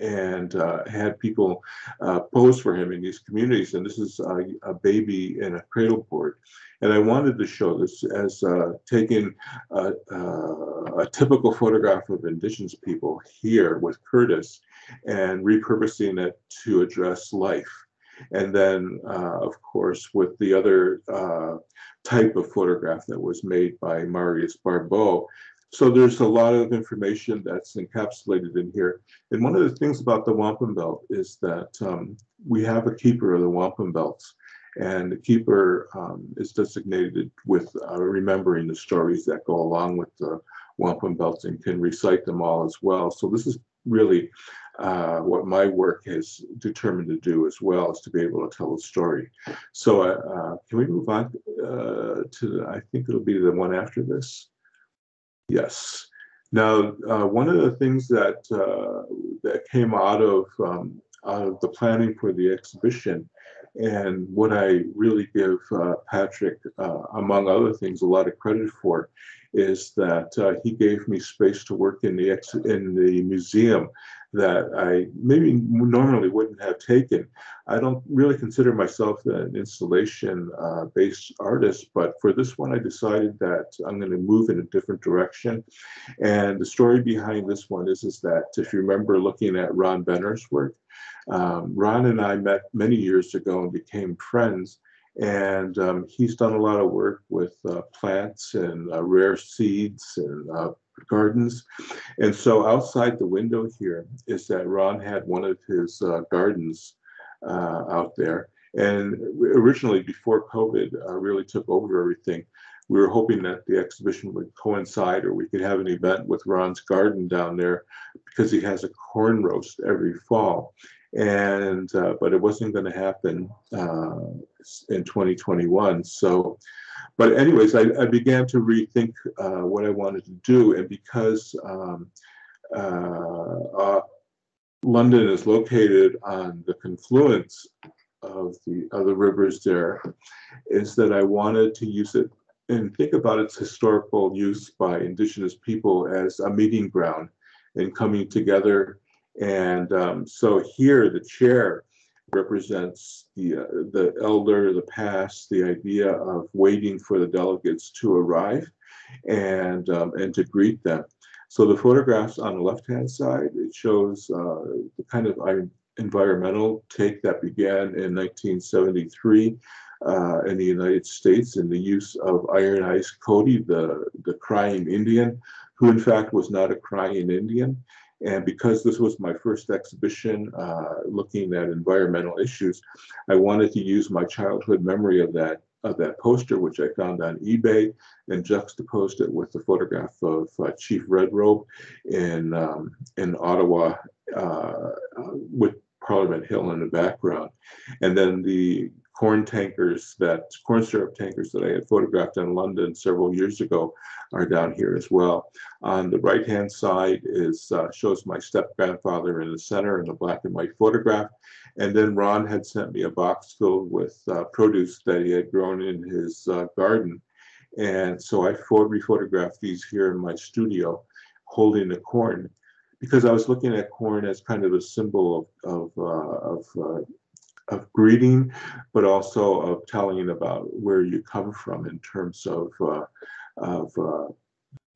and uh, had people uh, pose for him in these communities. And this is a, baby in a cradle board. And I wanted to show this as uh, taking a, a, typical photograph of indigenous people here with Curtis and repurposing it to address life. And then, uh, of course, with the other uh, type of photograph that was made by Marius Barbeau, so there's a lot of information that's encapsulated in here. And one of the things about the wampum belt is that um, we have a keeper of the wampum belts. And the keeper um, is designated with uh, remembering the stories that go along with the wampum belts and can recite them all as well. So this is really uh, what my work has determined to do as well is to be able to tell a story. So uh can we move on uh, to, the, I think it'll be the one after this. Yes. Now, uh, one of the things that uh, that came out of um, out of the planning for the exhibition, and what I really give uh, Patrick, uh, among other things, a lot of credit for, is that uh, he gave me space to work in the ex- in the museum that I maybe normally wouldn't have taken. I don't really consider myself an installation uh, based artist, but for this one, I decided that I'm going to move in a different direction. And the story behind this one is, is that if you remember looking at Ron Benner's work, um, Ron and I met many years ago and became friends. And um, he's done a lot of work with uh, plants and uh, rare seeds and uh, gardens. And so outside the window here is that Ron had one of his uh, gardens uh, out there. And originally, before COVID uh, really took over everything, we were hoping that the exhibition would coincide or we could have an event with Ron's garden down there because he has a corn roast every fall. And uh, but it wasn't going to happen uh, in 2021. So but anyways, I, I began to rethink uh, what I wanted to do, and because um, uh, uh, London is located on the confluence of the other rivers there, is that I wanted to use it and think about its historical use by indigenous people as a meeting ground and coming together. And um, so here, the chair represents the, uh, the elder, the past, the idea of waiting for the delegates to arrive and, um, and to greet them. So the photographs on the left-hand side, it shows uh, the kind of environmental take that began in 1973 uh, in the United States in the use of Iron Eyes Cody, the, the crying Indian, who in fact was not a crying Indian. And because this was my first exhibition uh, looking at environmental issues, I wanted to use my childhood memory of that of that poster, which I found on eBay, and juxtaposed it with the photograph of uh, Chief Red Robe in um, in Ottawa uh, with Parliament Hill in the background. And then the corn tankers that corn syrup tankers that I had photographed in London several years ago are down here as well. On the right hand side is uh, shows my step grandfather in the center in the black and white photograph. And then Ron had sent me a box filled with uh, produce that he had grown in his uh, garden. And so I rephotographed these here in my studio holding the corn because I was looking at corn as kind of a symbol of, of, uh, of uh, of greeting, but also of telling about where you come from in terms of uh, of uh,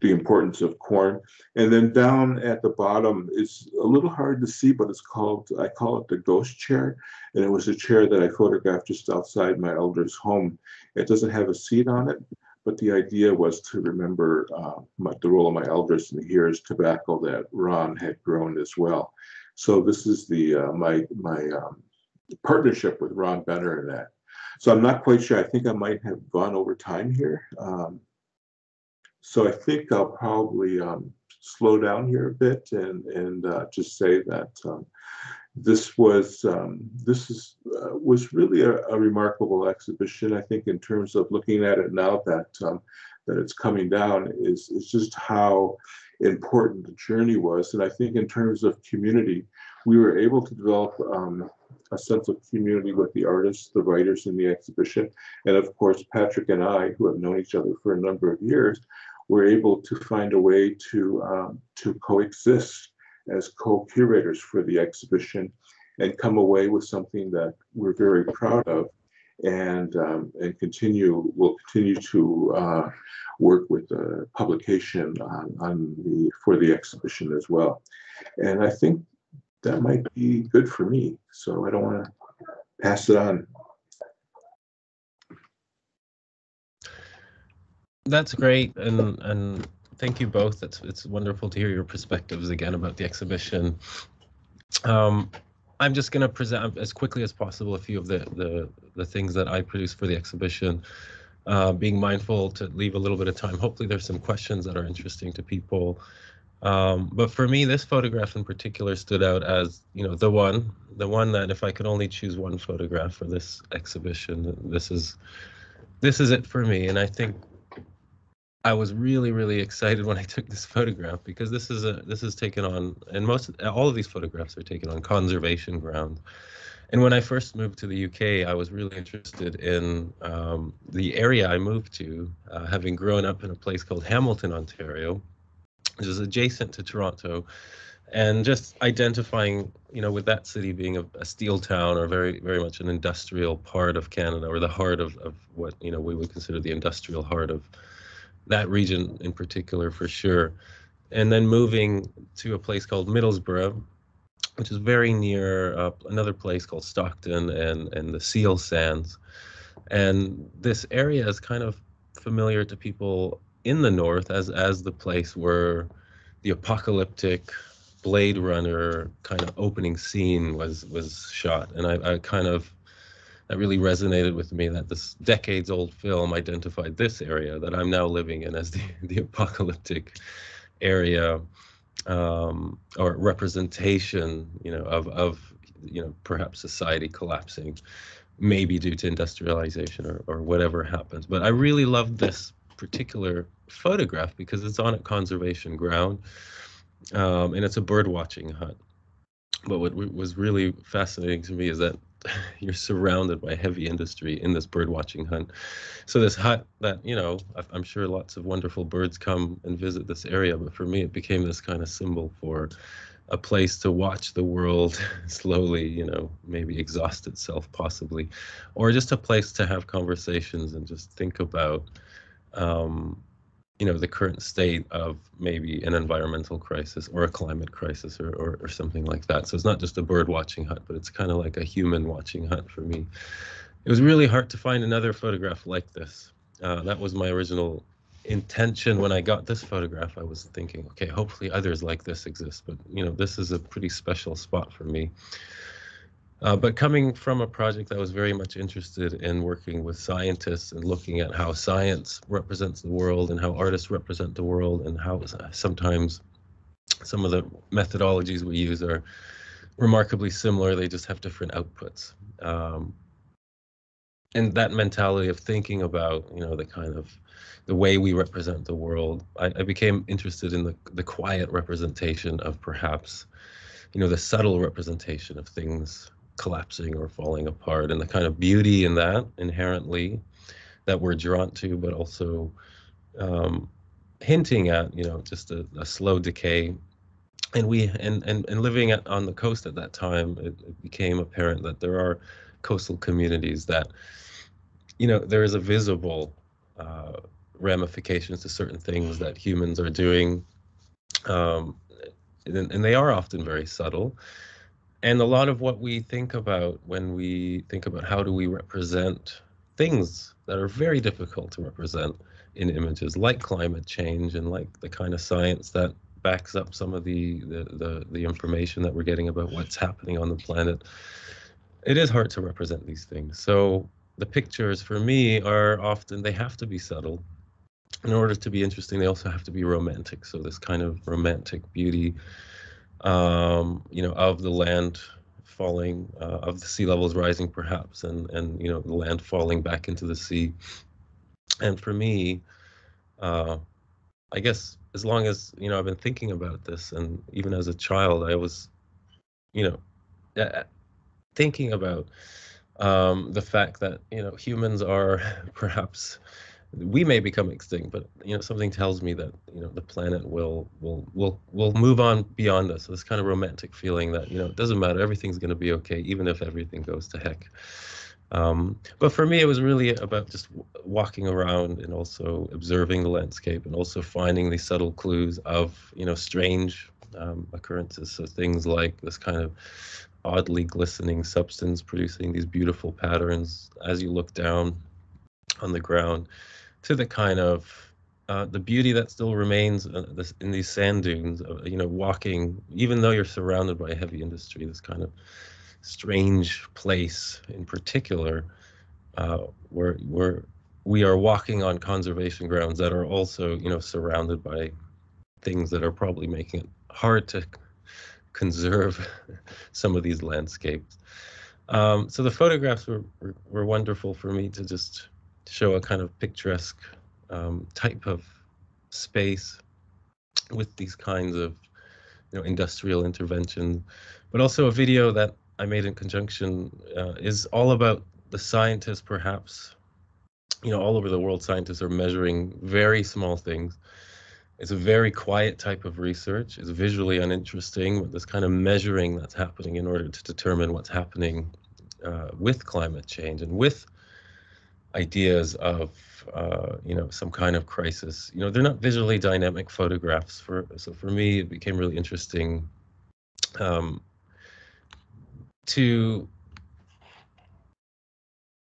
the importance of corn. And then down at the bottom is a little hard to see, but it's called I call it the ghost chair, and it was a chair that I photographed just outside my elder's home. It doesn't have a seat on it, but the idea was to remember uh, my, the role of my elders and here is tobacco that Ron had grown as well. So this is the uh, my my um, partnership with Ron Benner in that. So I'm not quite sure. I think I might have gone over time here. Um, so I think I'll probably um, slow down here a bit and and uh, just say that um, this was um, this is uh, was really a, a, remarkable exhibition. I think in terms of looking at it now that um, that it's coming down is is just how important the journey was. And I think in terms of community, we were able to develop um, a sense of community with the artists, the writers in the exhibition. And of course, Patrick and I, who have known each other for a number of years, were able to find a way to, um, to coexist as co-curators for the exhibition and come away with something that we're very proud of and um, and continue will continue to uh, work with the publication on, on the for the exhibition as well and I think that might be good for me. So I don't want to pass it on. That's great, and and thank you both. It's it's wonderful to hear your perspectives again about the exhibition. Um, I'm just going to present as quickly as possible a few of the the the things that I produced for the exhibition. Uh, being mindful to leave a little bit of time. Hopefully, there's some questions that are interesting to people. Um, but for me, this photograph in particular stood out as, you know, the one, the one that if I could only choose one photograph for this exhibition, this is, this is it for me. And I think I was really, really excited when I took this photograph because this is a, this is taken on, and most, all of these photographs are taken on conservation ground. And when I first moved to the UK, I was really interested in um, the area I moved to, uh, having grown up in a place called Hamilton, Ontario, which is adjacent to Toronto. and just identifying, you know, with that city being a, a, steel town or very, very much an industrial part of Canada or the heart of, of what, you know, we would consider the industrial heart of that region in particular for sure. And then moving to a place called Middlesbrough, which is very near uh, another place called Stockton and, and the Seal Sands. And this area is kind of familiar to people in the north as as the place where the apocalyptic Blade Runner kind of opening scene was was shot, and I, I kind of that really resonated with me that this decades old film identified this area that I'm now living in as the [LAUGHS] the apocalyptic area um, or representation, you know, of of you know perhaps society collapsing, maybe due to industrialization or or whatever happens. But I really loved this particular photograph because it's on a conservation ground um, and it's a bird watching hut. But what was really fascinating to me is that [LAUGHS] you're surrounded by heavy industry in this bird watching hut. So this hut that you know, I'm sure lots of wonderful birds come and visit this area, but for me, it became this kind of symbol for a place to watch the world [LAUGHS] slowly, you know, maybe exhaust itself possibly, or just a place to have conversations and just think about um, you know the current state of maybe an environmental crisis or a climate crisis or, or, or something like that. So it's not just a bird watching hut but it's kind of like a human watching hut for me. It was really hard to find another photograph like this. Uh, that was my original intention. When i got this photograph i was thinking okay hopefully others like this exist but you know this is a pretty special spot for me uh, but coming from a project that was very much interested in working with scientists and looking at how science represents the world and how artists represent the world and how sometimes some of the methodologies we use are remarkably similar, they just have different outputs. Um, and that mentality of thinking about, you know, the kind of the way we represent the world, I, I became interested in the, the quiet representation of perhaps, you know, the subtle representation of things collapsing or falling apart and the kind of beauty in that inherently that we're drawn to but also um, hinting at you know just a, a, slow decay. And we and, and and living at, on the coast at that time it, it became apparent that there are coastal communities that you know there is a visible uh, ramifications to certain things that humans are doing. Um, and, and they are often very subtle and a lot of what we think about when we think about how do we represent things that are very difficult to represent in images like climate change and like the kind of science that backs up some of the, the the the, information that we're getting about what's happening on the planet it is hard to represent these things. So the pictures for me are often they have to be subtle. In order to be interesting they also have to be romantic. So this kind of romantic beauty um, you know, of the land falling, uh, of the sea levels rising, perhaps, and and you know, the land falling back into the sea. And for me, uh, I guess as long as you know, I've been thinking about this, and even as a child, I was, you know, thinking about um, the fact that you know humans are [LAUGHS] perhaps we may become extinct, but you know something tells me that you know the planet will will will will move on beyond us. This kind of romantic feeling that you know it doesn't matter, everything's going to be okay, even if everything goes to heck. Um, but for me, it was really about just walking around and also observing the landscape and also finding these subtle clues of you know strange um, occurrences. So things like this kind of oddly glistening substance producing these beautiful patterns as you look down on the ground to the kind of uh, the beauty that still remains uh, in these sand dunes. Uh, you know, walking, even though you're surrounded by heavy industry, this kind of strange place in particular, uh, where where we are walking on conservation grounds that are also, you know, surrounded by things that are probably making it hard to conserve [LAUGHS] some of these landscapes. Um, so the photographs were, were, were wonderful for me to just show a kind of picturesque um, type of space with these kinds of you know industrial intervention but also a video that i made in conjunction uh, is all about the scientists perhaps you know all over the world scientists are measuring very small things it's a very quiet type of research. It's visually uninteresting, but this kind of measuring that's happening in order to determine what's happening uh, with climate change and with ideas of uh, you know some kind of crisis. You know, they're not visually dynamic photographs. For so for me, it became really interesting um, to.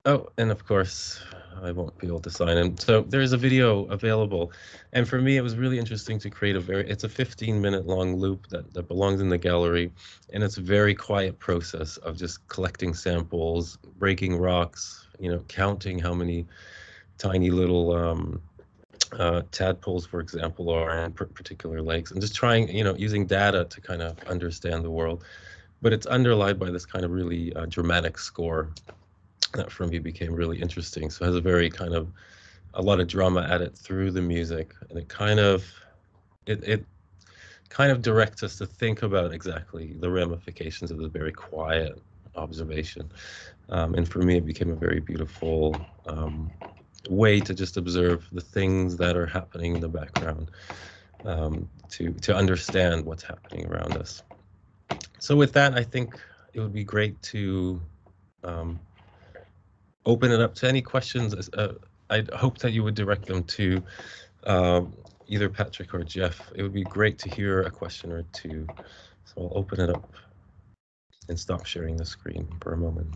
Oh, and of course, I won't be able to sign in. So there's a video available. And for me, it was really interesting to create a very, it's a 15 minute long loop that, that belongs in the gallery. And it's a very quiet process of just collecting samples, breaking rocks, you know, counting how many tiny little um, uh, tadpoles, for example, are in particular lakes and just trying, you know, using data to kind of understand the world. But it's underlined by this kind of really uh, dramatic score that for me became really interesting. So it has a very kind of a lot of drama at it through the music, and it kind of it it kind of directs us to think about exactly the ramifications of this very quiet observation. Um, and for me, it became a very beautiful um, way to just observe the things that are happening in the background um, to to understand what's happening around us. So with that, I think it would be great to um, open it up to any questions. Uh, I hope that you would direct them to um, either Patrick or Jeff. It would be great to hear a question or two. So I'll open it up and stop sharing the screen for a moment.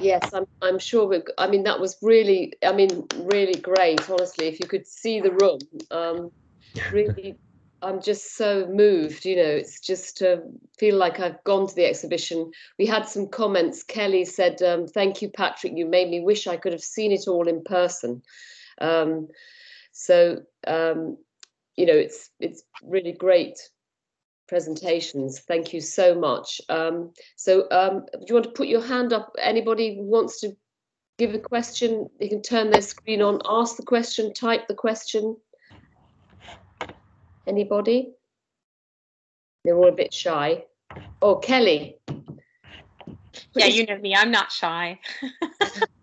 Yes, I'm, I'm sure. We, I mean, that was really, I mean, really great. Honestly, if you could see the room, um, [LAUGHS] really I'm just so moved. You know, it's just to feel like I've gone to the exhibition. We had some comments. Kelly said, um, "Thank you, Patrick. You made me wish I could have seen it all in person." Um, so, um, you know, it's it's really great presentations. Thank you so much. Um, so, um, do you want to put your hand up? Anybody wants to give a question? They can turn their screen on, ask the question, type the question. Anybody? They're all a bit shy. Oh, Kelly. Yeah, you know me. I'm not shy. [LAUGHS]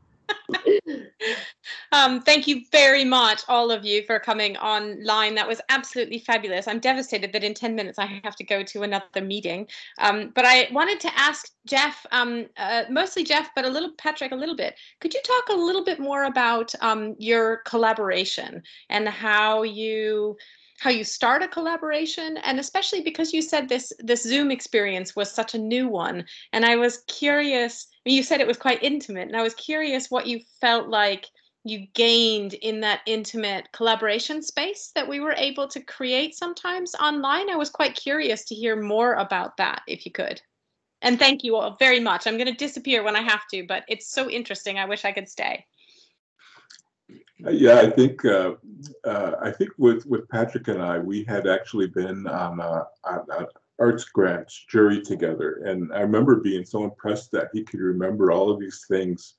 um, thank you very much, all of you, for coming online. That was absolutely fabulous. I'm devastated that in 10 minutes I have to go to another meeting. Um, but I wanted to ask Jeff, um, uh, mostly Jeff, but a little Patrick, a little bit. Could you talk a little bit more about um, your collaboration and how you how you start a collaboration and especially because you said this this zoom experience was such a new one and i was curious you said it was quite intimate and i was curious what you felt like you gained in that intimate collaboration space that we were able to create sometimes online i was quite curious to hear more about that if you could. And thank you all very much. I'm going to disappear when i have to but it's so interesting. I wish i could stay. Yeah, I think uh, uh, I think with with Patrick and I, we had actually been on a, a, arts grants jury together, and I remember being so impressed that he could remember all of these things,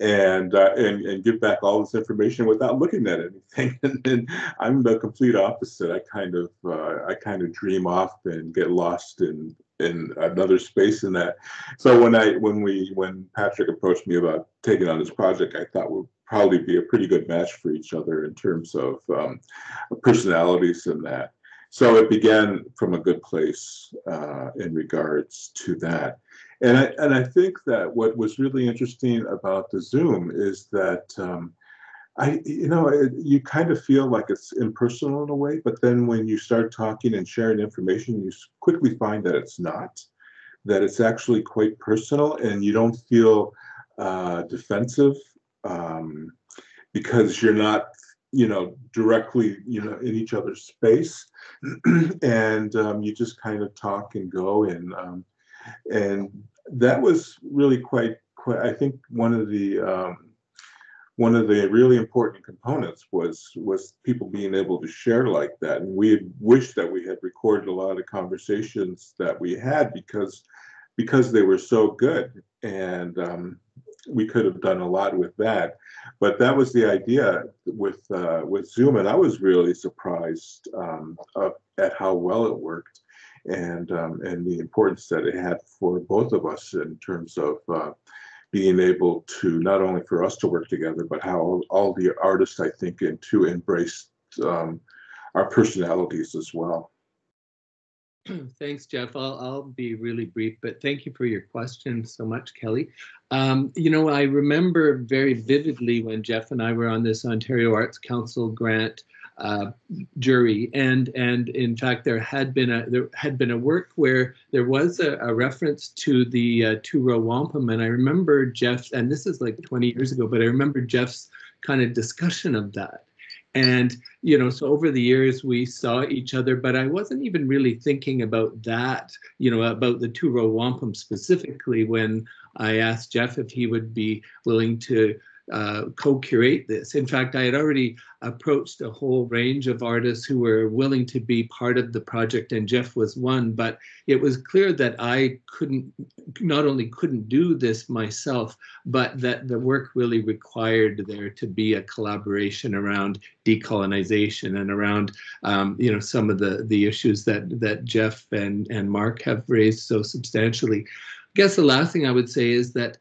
and uh, and and give back all this information without looking at anything. [LAUGHS] and then I'm the complete opposite. I kind of uh, I kind of dream off and get lost in in another space in that. So when I when we when Patrick approached me about taking on this project, I thought we probably be a pretty good match for each other in terms of um, personalities and that. So it began from a good place uh, in regards to that. And I, and I think that what was really interesting about the Zoom is that um, I, you know, it, you kind of feel like it's impersonal in a way, but then when you start talking and sharing information, you quickly find that it's not, that it's actually quite personal and you don't feel uh, defensive um, because you're not you know directly you know in each other's space. [CLEARS THROAT] And um, you just kind of talk and go and um, and that was really quite quite i think one of the um, one of the really important components was was people being able to share like that. And we had wished that we had recorded a lot of conversations that we had because because they were so good. And um, we could have done a lot with that. But that was the idea with uh, with Zoom, and I was really surprised um, at how well it worked, and um, and the importance that it had for both of us in terms of uh, being able to not only for us to work together, but how all, the artists I think and to embrace um, our personalities as well. [CLEARS THROAT] Thanks, Jeff. I'll, I'll be really brief, but thank you for your question so much, Kelly. Um, you know, I remember very vividly when Jeff and I were on this Ontario Arts Council grant uh, jury, and and in fact there had been a there had been a work where there was a, a reference to the uh, two row wampum, and I remember Jeff, and this is like 20 years ago, but I remember Jeff's kind of discussion of that and, you know, so over the years we saw each other, but I wasn't even really thinking about that, you know, about the two row wampum specifically when I asked Jeff if he would be willing to uh, co-curate this. In fact, I had already approached a whole range of artists who were willing to be part of the project, and Jeff was one. But it was clear that I couldn't, not only couldn't do this myself, but that the work really required there to be a collaboration around decolonization and around, um, you know, some of the the issues that that Jeff and and Mark have raised so substantially. I guess the last thing I would say is that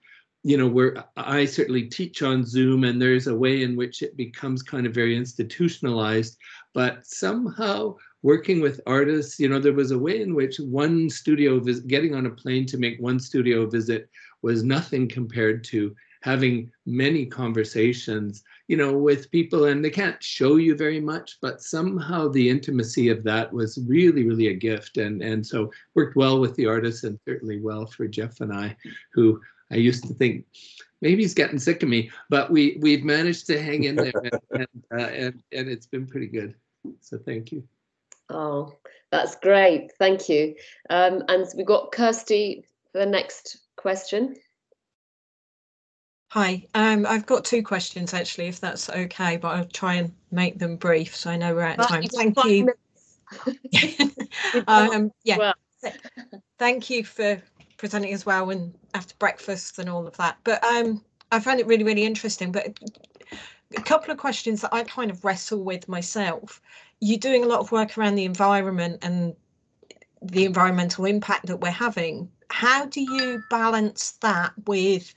you know, where I certainly teach on Zoom, and there's a way in which it becomes kind of very institutionalized. But somehow, working with artists, you know, there was a way in which one studio visit, getting on a plane to make one studio visit was nothing compared to having many conversations, you know, with people, and they can't show you very much, but somehow the intimacy of that was really, really a gift, and and so worked well with the artists, and certainly well for Jeff and I, who I used to think maybe he's getting sick of me, but we we've managed to hang in there, and [LAUGHS] and, uh, and, and it's been pretty good. So thank you. Oh, that's great. Thank you. Um, and we've got Kirsty for the next question. Hi, um, I've got two questions actually, if that's okay, but I'll try and make them brief so I know we're out of time. Thank you. [LAUGHS] um, yeah. Thank you for presenting as well and after breakfast and all of that. But um, I found it really, really interesting. But a couple of questions that I kind of wrestle with myself. You're doing a lot of work around the environment and the environmental impact that we're having. How do you balance that with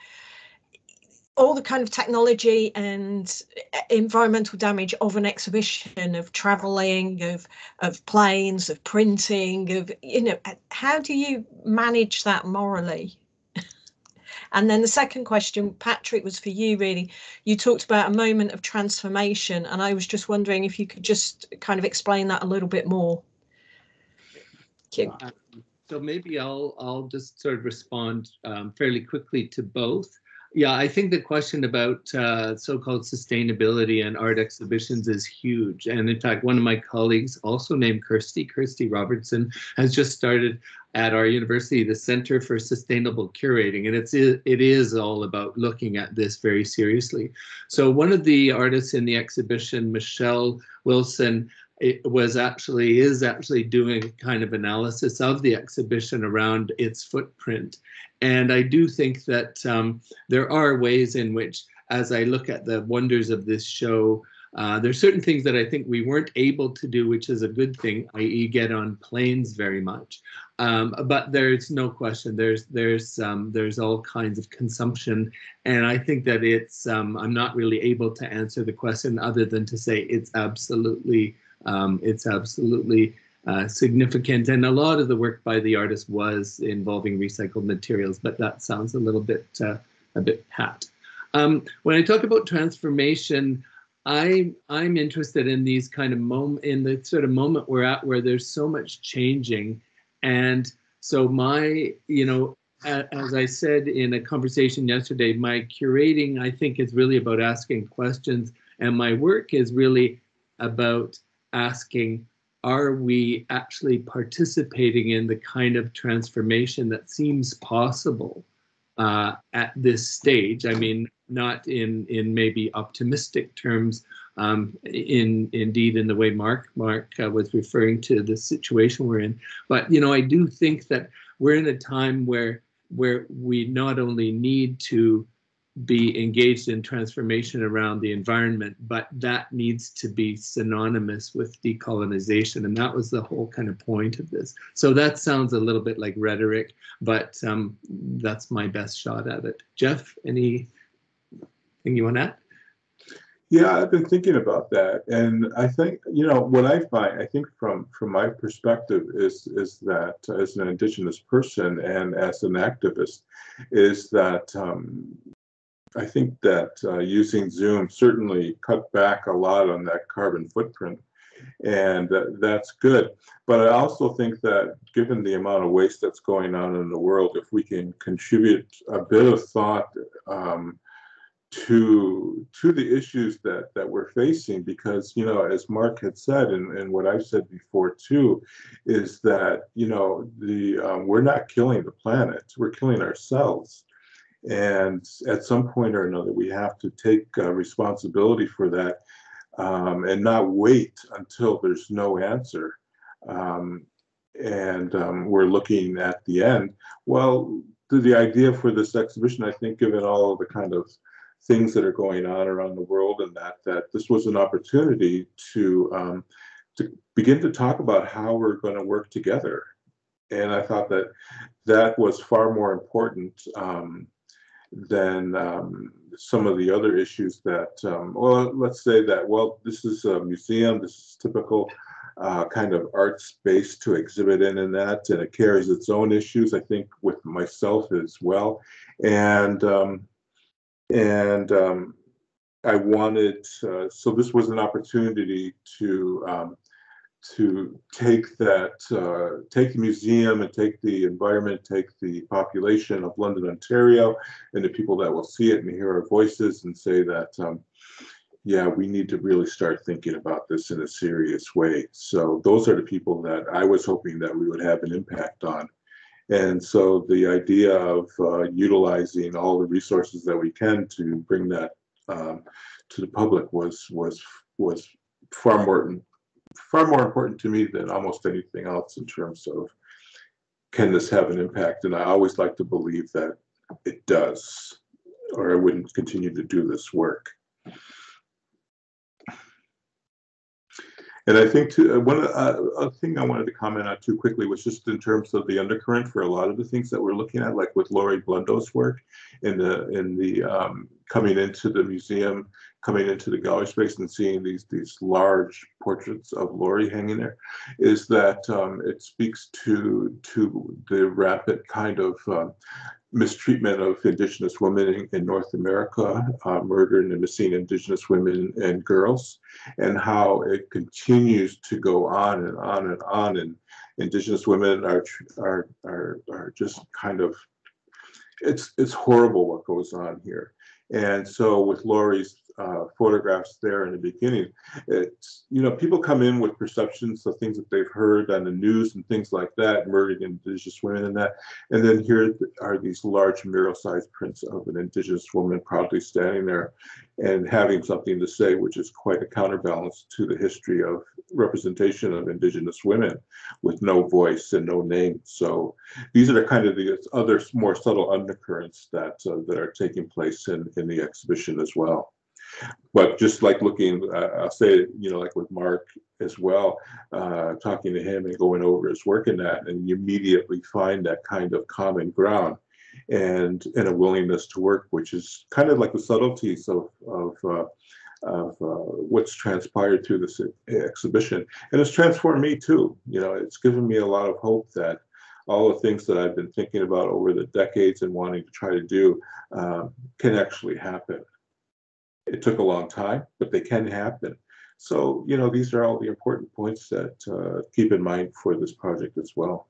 all the kind of technology and environmental damage of an exhibition of traveling of of planes of printing of you know how do you manage that morally? [LAUGHS] And then the second question patrick was for you really. You talked about a moment of transformation and i was just wondering if you could just kind of explain that a little bit more. Uh, so maybe i'll i'll just sort of respond um, fairly quickly to both yeah, I think the question about uh, so-called sustainability and art exhibitions is huge. And in fact, one of my colleagues, also named Kirsty, Kirsty Robertson, has just started at our university the Center for Sustainable Curating, and it's it is all about looking at this very seriously. So one of the artists in the exhibition, Michelle Wilson, it was actually is actually doing kind of analysis of the exhibition around its footprint and I do think that um, there are ways in which, as I look at the wonders of this show, uh, there's certain things that I think we weren't able to do, which is a good thing, i.e., get on planes very much. Um, but there's no question. There's there's um, there's all kinds of consumption, and I think that it's. Um, I'm not really able to answer the question other than to say it's absolutely um, it's absolutely uh, significant. And a lot of the work by the artist was involving recycled materials, but that sounds a little bit uh, a bit pat. Um, when I talk about transformation, I I'm interested in these kind of moment in the sort of moment we're at where there's so much changing, and so my you know as I said in a conversation yesterday, my curating I think is really about asking questions, and my work is really about asking are we actually participating in the kind of transformation that seems possible uh, at this stage? I mean, not in in maybe optimistic terms. Um, in indeed, in the way Mark Mark uh, was referring to the situation we're in, but you know, I do think that we're in a time where where we not only need to be engaged in transformation around the environment, but that needs to be synonymous with decolonization. And that was the whole kind of point of this. So that sounds a little bit like rhetoric, but um, that's my best shot at it. Jeff, anything you want to add? Yeah, I've been thinking about that, and I think you know what I find. I think from from my perspective is is that as an Indigenous person and as an activist, is that um, I think that uh, using Zoom certainly cut back a lot on that carbon footprint, and that's good. But I also think that given the amount of waste that's going on in the world, if we can contribute a bit of thought. Um, to to the issues that that we're facing because you know as mark had said and, and what i've said before too is that you know the um, we're not killing the planet we're killing ourselves and at some point or another we have to take uh, responsibility for that um, and not wait until there's no answer. Um, and um, we're looking at the end. Well the idea for this exhibition i think given all the kind of things that are going on around the world and that that this was an opportunity to um, to begin to talk about how we're going to work together. And i thought that that was far more important um, than um, some of the other issues that um, well let's say that well this is a museum this is typical uh, kind of art space to exhibit in and that and it carries its own issues i think with myself as well. And um, and um, I wanted, uh, so this was an opportunity to um, to take that, uh, take the museum and take the environment, take the population of London, Ontario, and the people that will see it and hear our voices and say that, um, yeah, we need to really start thinking about this in a serious way. So those are the people that I was hoping that we would have an impact on. And so the idea of uh, utilizing all the resources that we can to bring that um, to the public was was was far more far more important to me than almost anything else in terms of can this have an impact? And I always like to believe that it does, or I wouldn't continue to do this work. And I think too, uh, one uh, thing I wanted to comment on too quickly was just in terms of the undercurrent for a lot of the things that we're looking at, like with Lori Blondeau's work in the in the um, coming into the museum, coming into the gallery space and seeing these these large portraits of Lori hanging there, is that um, it speaks to to the rapid kind of uh, mistreatment of indigenous women in, in North America, uh, murdering and missing indigenous women and girls, and how it continues to go on and on and on. And indigenous women are are are, are just kind of it's it's horrible what goes on here. And so with Lori's uh, photographs there in the beginning, it's, you know, people come in with perceptions of things that they've heard on the news and things like that, murdered indigenous women and that. And then here are these large mural sized prints of an indigenous woman proudly standing there and having something to say, which is quite a counterbalance to the history of representation of indigenous women with no voice and no name. So these are the kind of the other more subtle undercurrents that uh, that are taking place in, in the exhibition as well. But just like looking, uh, I'll say, you know, like with Mark as well, uh, talking to him and going over his work in that, and you immediately find that kind of common ground and and a willingness to work, which is kind of like the subtleties of of uh, of uh, what's transpired through this exhibition, and it's transformed me too. You know, it's given me a lot of hope that all the things that I've been thinking about over the decades and wanting to try to do um, can actually happen. It took a long time, but they can happen. So, you know, these are all the important points that uh, keep in mind for this project as well.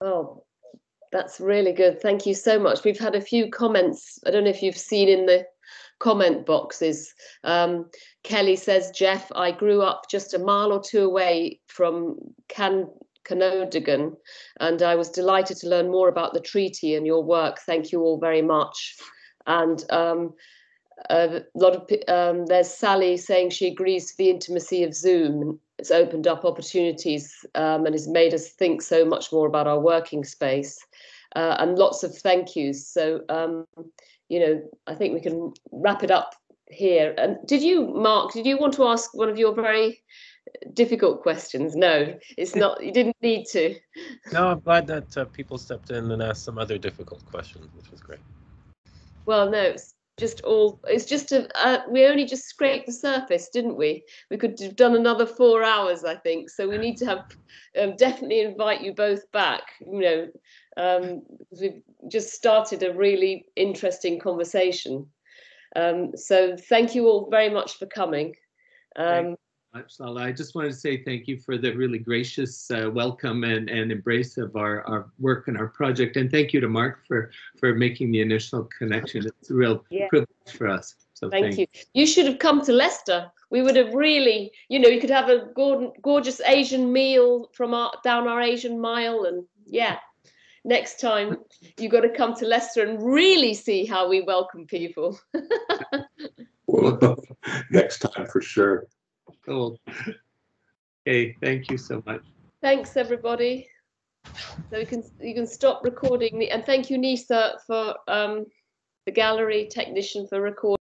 Oh, that's really good. Thank you so much. We've had a few comments. I don't know if you've seen in the comment boxes. Um, Kelly says, Jeff, I grew up just a mile or two away from Can and I was delighted to learn more about the treaty and your work. Thank you all very much. And um, a lot of um, there's Sally saying she agrees to the intimacy of Zoom. It's opened up opportunities um, and has made us think so much more about our working space uh, and lots of thank yous. So, um, you know, I think we can wrap it up here. And did you, Mark, did you want to ask one of your very difficult questions? No, it's not, you didn't need to. [LAUGHS] No, I'm glad that uh, people stepped in and asked some other difficult questions, which was great. Well, no, it's just all it's just a uh, we only just scraped the surface didn't we? We could have done another four hours i think. So we need to have um, definitely invite you both back you know um, we've just started a really interesting conversation. Um, so thank you all very much for coming. Um, much, Lala. I just wanted to say thank you for the really gracious uh, welcome and, and embrace of our, our work and our project. And thank you to Mark for, for making the initial connection. It's a real [LAUGHS] Yeah. privilege for us. So Thank you. You should have come to Leicester. We would have really, you know, you could have a gorgeous Asian meal from our down our Asian mile, and yeah. Next time, you've got to come to Leicester and really see how we welcome people. [LAUGHS] Well, [LAUGHS] next time for sure. Cool. Okay, thank you so much. Thanks, everybody. So you can you can stop recording, and thank you, Nisa, for um, the gallery technician for recording.